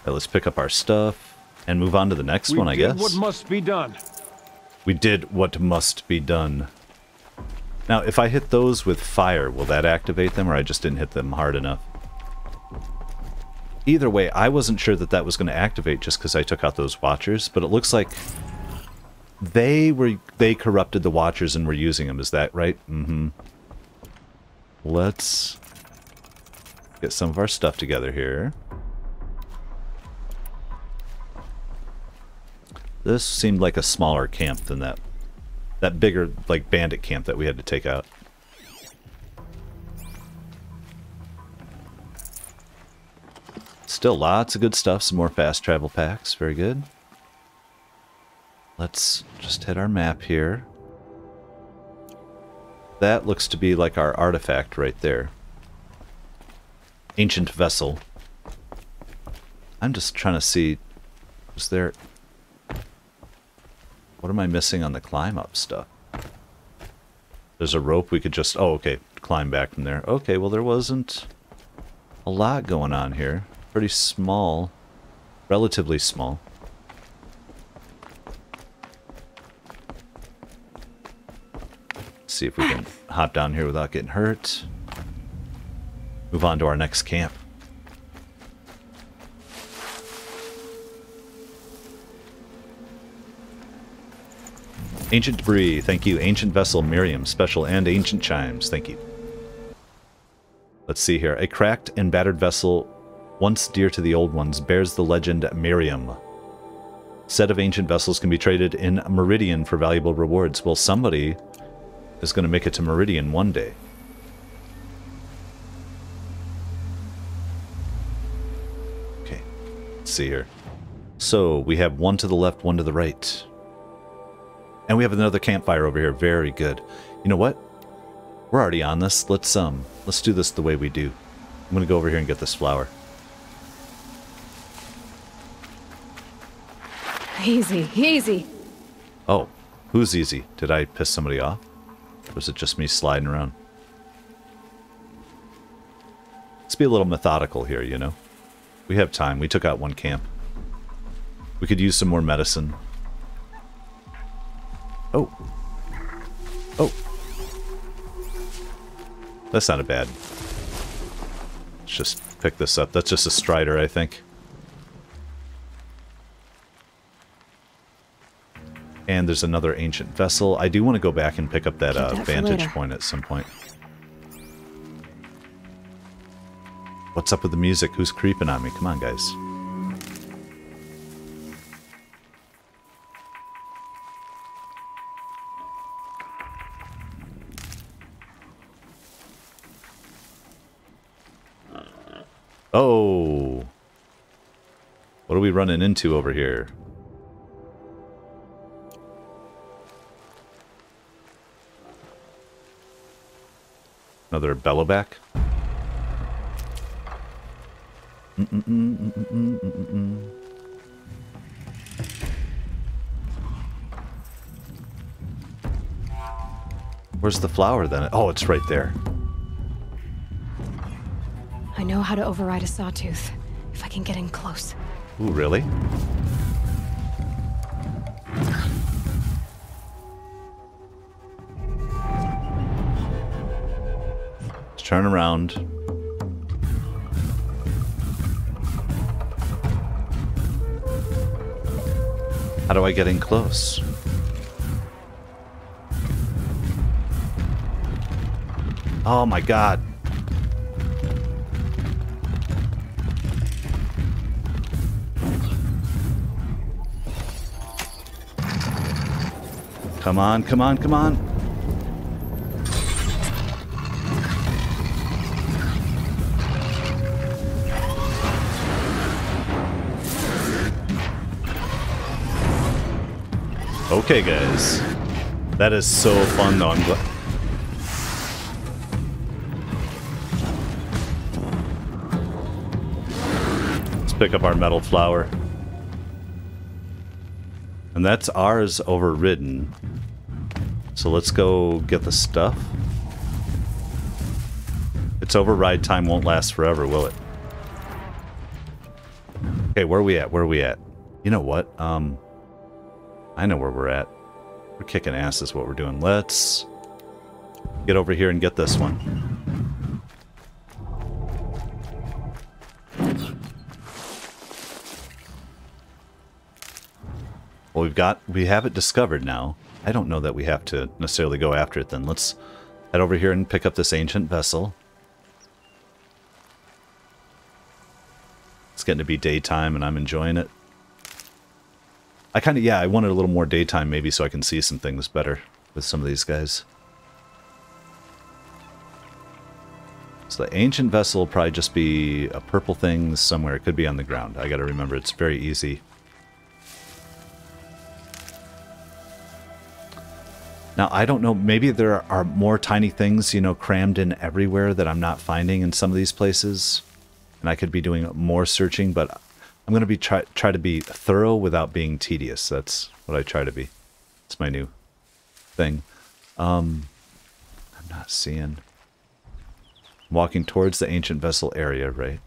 Alright, let's pick up our stuff and move on to the next We one, I guess. We did guess. what must be done. We did what must be done. Now, if I hit those with fire, will that activate them, or I just didn't hit them hard enough? Either way, I wasn't sure that that was going to activate just because I took out those watchers, but it looks like they were they corrupted the watchers and were using them. Is that right? Mm-hmm. Let's get some of our stuff together here. This seemed like a smaller camp than that that bigger like bandit camp that we had to take out. Still lots of good stuff, some more fast travel packs, very good. Let's just hit our map here. That looks to be like our artifact right there. Ancient vessel. I'm just trying to see, was there... What am I missing on the climb up stuff? There's a rope we could just... Oh, okay. Climb back from there. Okay, well there wasn't a lot going on here. Pretty small. Relatively small. See if we can hop down here without getting hurt. Move on to our next camp. Ancient debris, thank you. Ancient vessel, Miriam, special, and ancient chimes, thank you. Let's see here. A cracked and battered vessel, once dear to the old ones, bears the legend Miriam. Set of ancient vessels can be traded in Meridian for valuable rewards. Well, somebody is going to make it to Meridian one day. Okay, let's see here. So we have one to the left, one to the right. And we have another campfire over here. Very good. You know what? We're already on this. Let's um let's do this the way we do. I'm gonna go over here and get this flower. Easy, easy. Oh, who's easy? Did I piss somebody off? Or was it just me sliding around? Let's be a little methodical here, you know? We have time. We took out one camp. We could use some more medicine. Oh. Oh. That's not a bad. Let's just pick this up. That's just a strider, I think. And there's another ancient vessel. I do want to go back and pick up that, uh, that vantage point at some point. What's up with the music? Who's creeping on me? Come on, guys. Oh. What are we running into over here? Another bellowback? Mm-mm-mm-mm-mm-mm-mm. Where's the flower then? Oh, it's right there. I know how to override a sawtooth. If I can get in close. Ooh, really? Let's turn around. How do I get in close? Oh my god. Come on, come on, come on. Okay, guys. That is so fun, though. I'm. Let's pick up our metal flower. And that's ours overridden. So let's go get the stuff. Its override time won't last forever, will it? Okay, where are we at? Where are we at? You know what? Um, I know where we're at. We're kicking ass is what we're doing. Let's get over here and get this one. Well, we've got, we have it discovered now. I don't know that we have to necessarily go after it then. Let's head over here and pick up this ancient vessel. It's getting to be daytime and I'm enjoying it. I kind of, yeah, I wanted a little more daytime maybe so I can see some things better with some of these guys. So the ancient vessel will probably just be a purple thing somewhere. It could be on the ground. I gotta remember, it's very easy. Now, I don't know, maybe there are more tiny things, you know, crammed in everywhere that I'm not finding in some of these places. And I could be doing more searching, but I'm going to be try, try to be thorough without being tedious. That's what I try to be. It's my new thing. Um, I'm not seeing. I'm walking towards the ancient vessel area, right?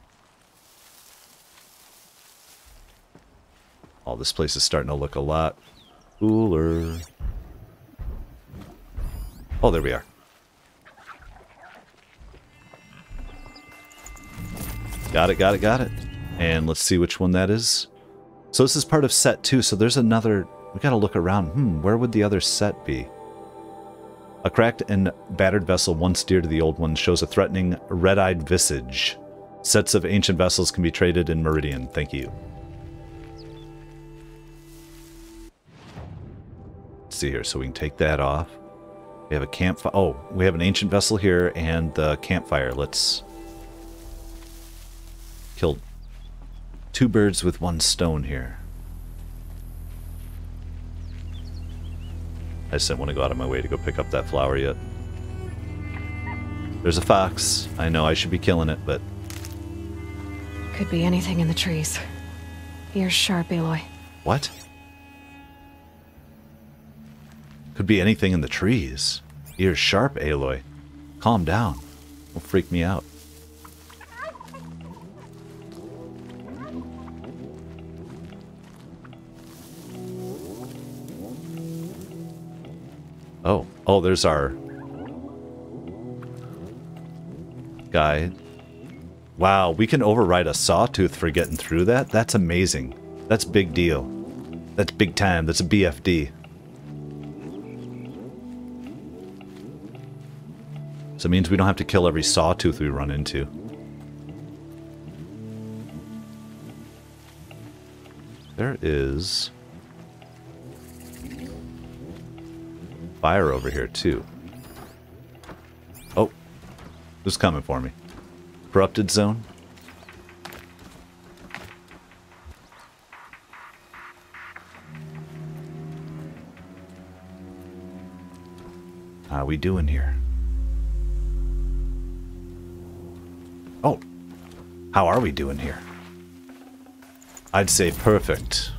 Oh, this place is starting to look a lot cooler. Oh, there we are. Got it, got it, got it. And let's see which one that is. So this is part of set two, so there's another... We gotta look around. Hmm, where would the other set be? A cracked and battered vessel once dear to the old one shows a threatening, red-eyed visage. Sets of ancient vessels can be traded in Meridian. Thank you. Let's see here, so we can take that off. We have a campfire. Oh, we have an ancient vessel here and the campfire. Let's kill two birds with one stone here. I just didn't want to go out of my way to go pick up that flower yet. There's a fox. I know I should be killing it, but Could be anything in the trees. Ears sharp, Aloy. what? Could be anything in the trees ears sharp, Aloy. Calm down. Don't freak me out. Oh, oh, there's our guide. Wow, we can override a sawtooth for getting through that? That's amazing. That's big deal. That's big time. That's a BFD. So it means we don't have to kill every sawtooth we run into. There is fire over here too. Oh, who's coming for me? Corrupted zone? How we doing here? How are we doing here? I'd say perfect.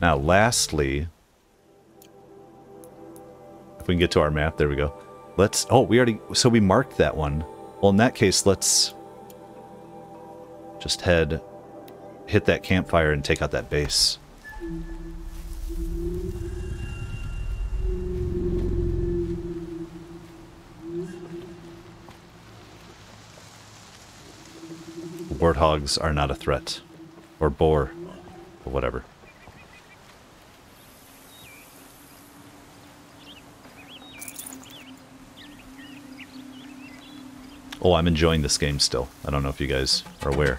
Now, lastly, if we can get to our map, there we go. Let's, oh, we already, so we marked that one. Well, in that case, let's just head, hit that campfire and take out that base. Warthogs are not a threat. Or boar. Or whatever. Oh, I'm enjoying this game still. I don't know if you guys are aware.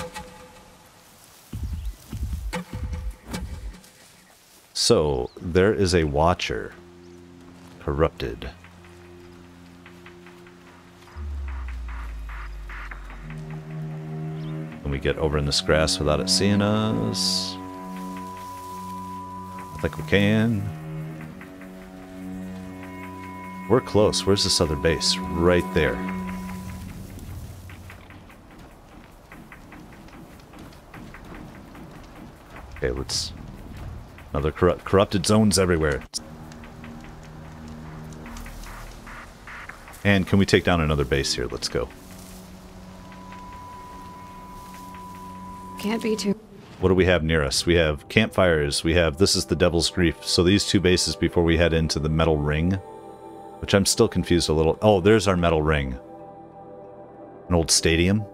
So, there is a Watcher. Corrupted. We get over in this grass without it seeing us? I think we can. We're close. Where's this other base? Right there. Okay, let's... Another corrupt, corrupted zones everywhere. And can we take down another base here? Let's go. Can't be too. What do we have near us? We have campfires. We have this is the Devil's Grief. So these two bases before we head into the Metal Ring, which I'm still confused a little. Oh, there's our Metal Ring. An old stadium.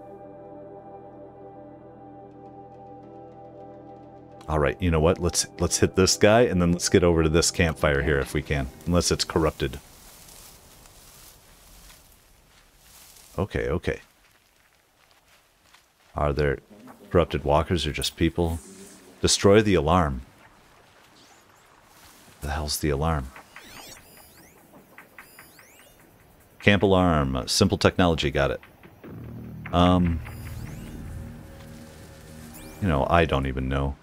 All right, you know what? Let's let's hit this guy and then let's get over to this campfire here if we can, unless it's corrupted. Okay, okay. Are there corrupted walkers are just people? Destroy the alarm. The hell's the alarm? Camp alarm. Simple technology. Got it. Um. You know, I don't even know.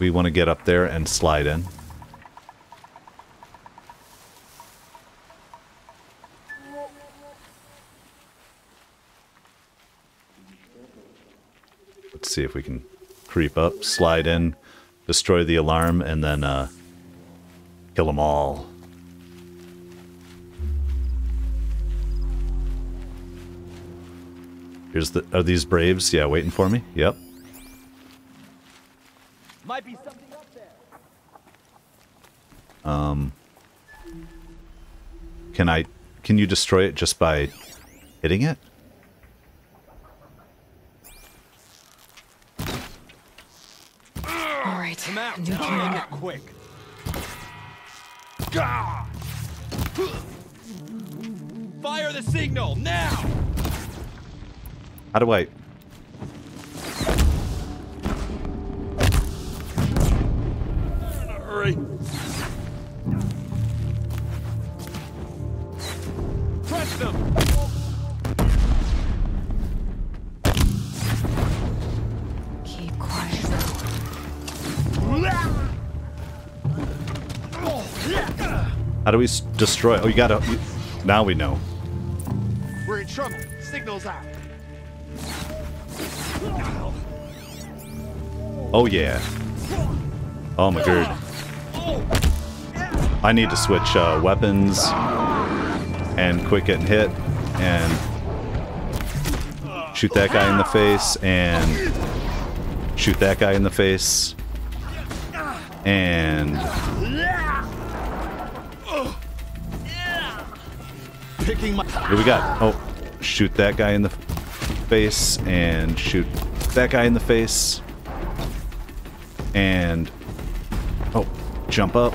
We want to get up there and slide in. Let's see if we can creep up, slide in, destroy the alarm, and then uh, kill them all. Here's the. Are these Braves? Yeah, waiting for me. Yep. Might be something up there. Um. Can I? Can you destroy it just by hitting it? All right. Come out. New Make it quick. Gah! Fire the signal now! How do I? Hurry. Press them. How do we destroy? Oh, you gotta. You, now we know. We're in trouble. Signal's out. Oh yeah. Oh my god. I need to switch uh, weapons and quit getting hit and shoot that guy in the face and shoot that guy in the face and picking my. Here we got. Oh, shoot that guy in the face and shoot that guy in the face. And oh, jump up.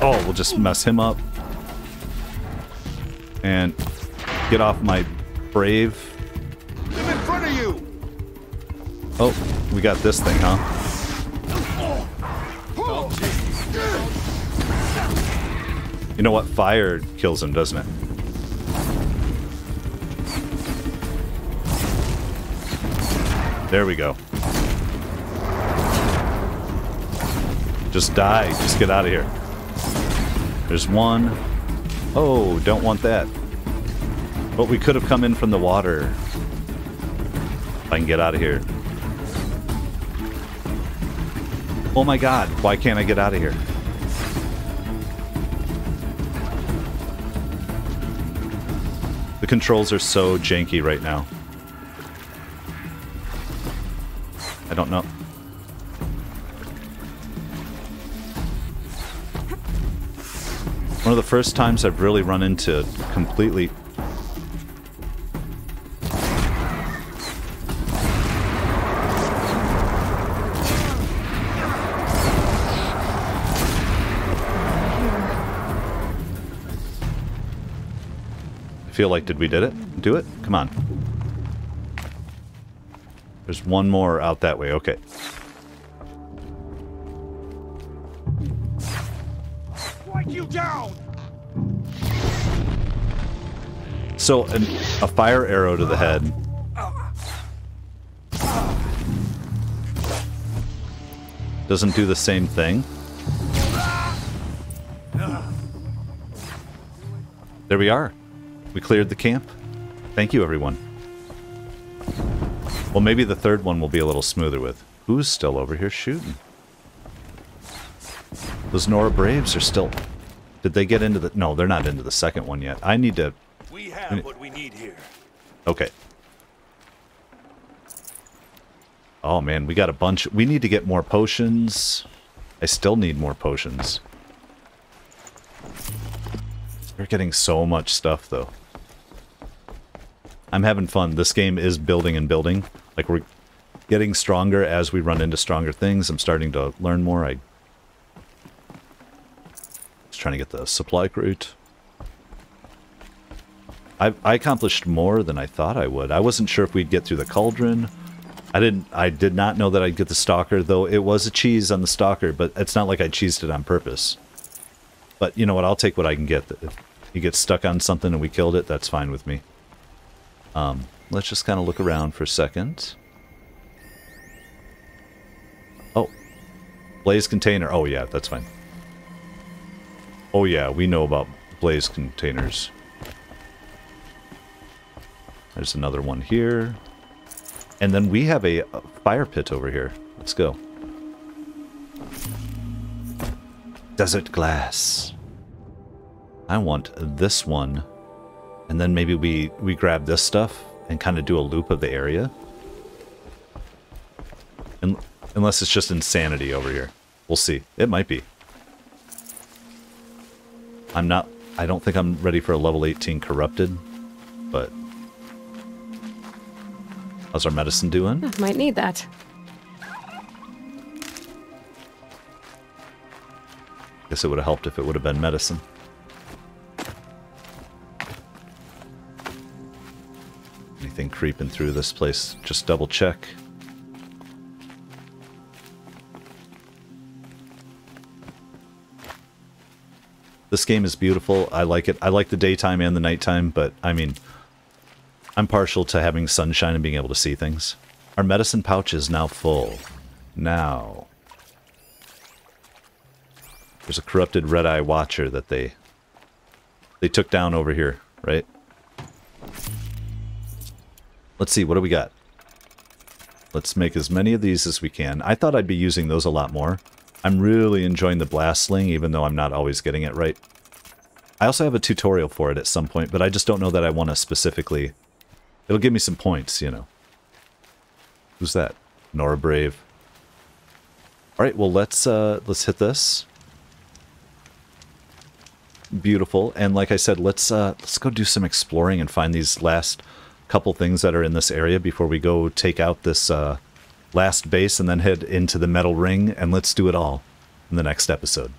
Oh, we'll just mess him up. And get off my brave. I'm in front of you. Oh, we got this thing, huh? You know what? Fire kills him, doesn't it? There we go. Just die. Just get out of here. There's one. Oh, don't want that. But we could have come in from the water. If I can get out of here. Oh my god, why can't I get out of here? The controls are so janky right now. I don't know. One of the first times I've really run into completely feel like did we did it? Do it? Come on. There's one more out that way. Okay. Strike you down. So an, a fire arrow to the head. Doesn't do the same thing. There we are. We cleared the camp. Thank you, everyone. Well, maybe the third one will be a little smoother with. Who's still over here shooting? Those Nora Braves are still... Did they get into the... No, they're not into the second one yet. I need to... We have what we need here. Okay. Oh man, we got a bunch. We need to get more potions. I still need more potions. We're getting so much stuff though. I'm having fun. This game is building and building. Like we're getting stronger as we run into stronger things. I'm starting to learn more. I was trying to get the supply crate. I, I accomplished more than I thought I would. I wasn't sure if we'd get through the cauldron. I didn't. I did not know that I'd get the stalker, though it was a cheese on the stalker. But it's not like I cheesed it on purpose. But you know what? I'll take what I can get. If he gets stuck on something and we killed it, that's fine with me. Um, let's just kind of look around for a second. Oh, blaze container. Oh yeah, that's fine. Oh yeah, we know about blaze containers. There's another one here. And then we have a, a fire pit over here. Let's go. Desert glass. I want this one. And then maybe we, we grab this stuff and kind of do a loop of the area. Un unless it's just insanity over here. We'll see. It might be. I'm not... I don't think I'm ready for a level 18 corrupted, but... How's our medicine doing? Might need that. Guess it would have helped if it would have been medicine. Anything creeping through this place? Just double check. This game is beautiful. I like it. I like the daytime and the nighttime, but I mean, I'm partial to having sunshine and being able to see things. Our medicine pouch is now full. Now. There's a corrupted Red Eye Watcher that they they took down over here, right? Let's see, what do we got? Let's make as many of these as we can. I thought I'd be using those a lot more. I'm really enjoying the blast sling, even though I'm not always getting it right. I also have a tutorial for it at some point, but I just don't know that I want to specifically... It'll give me some points, you know. Who's that? Nora Brave. Alright, well let's uh let's hit this. beautiful. And like I said, let's uh, let's go do some exploring and find these last couple things that are in this area before we go take out this uh, last base and then head into the metal ring. And let's do it all in the next episode.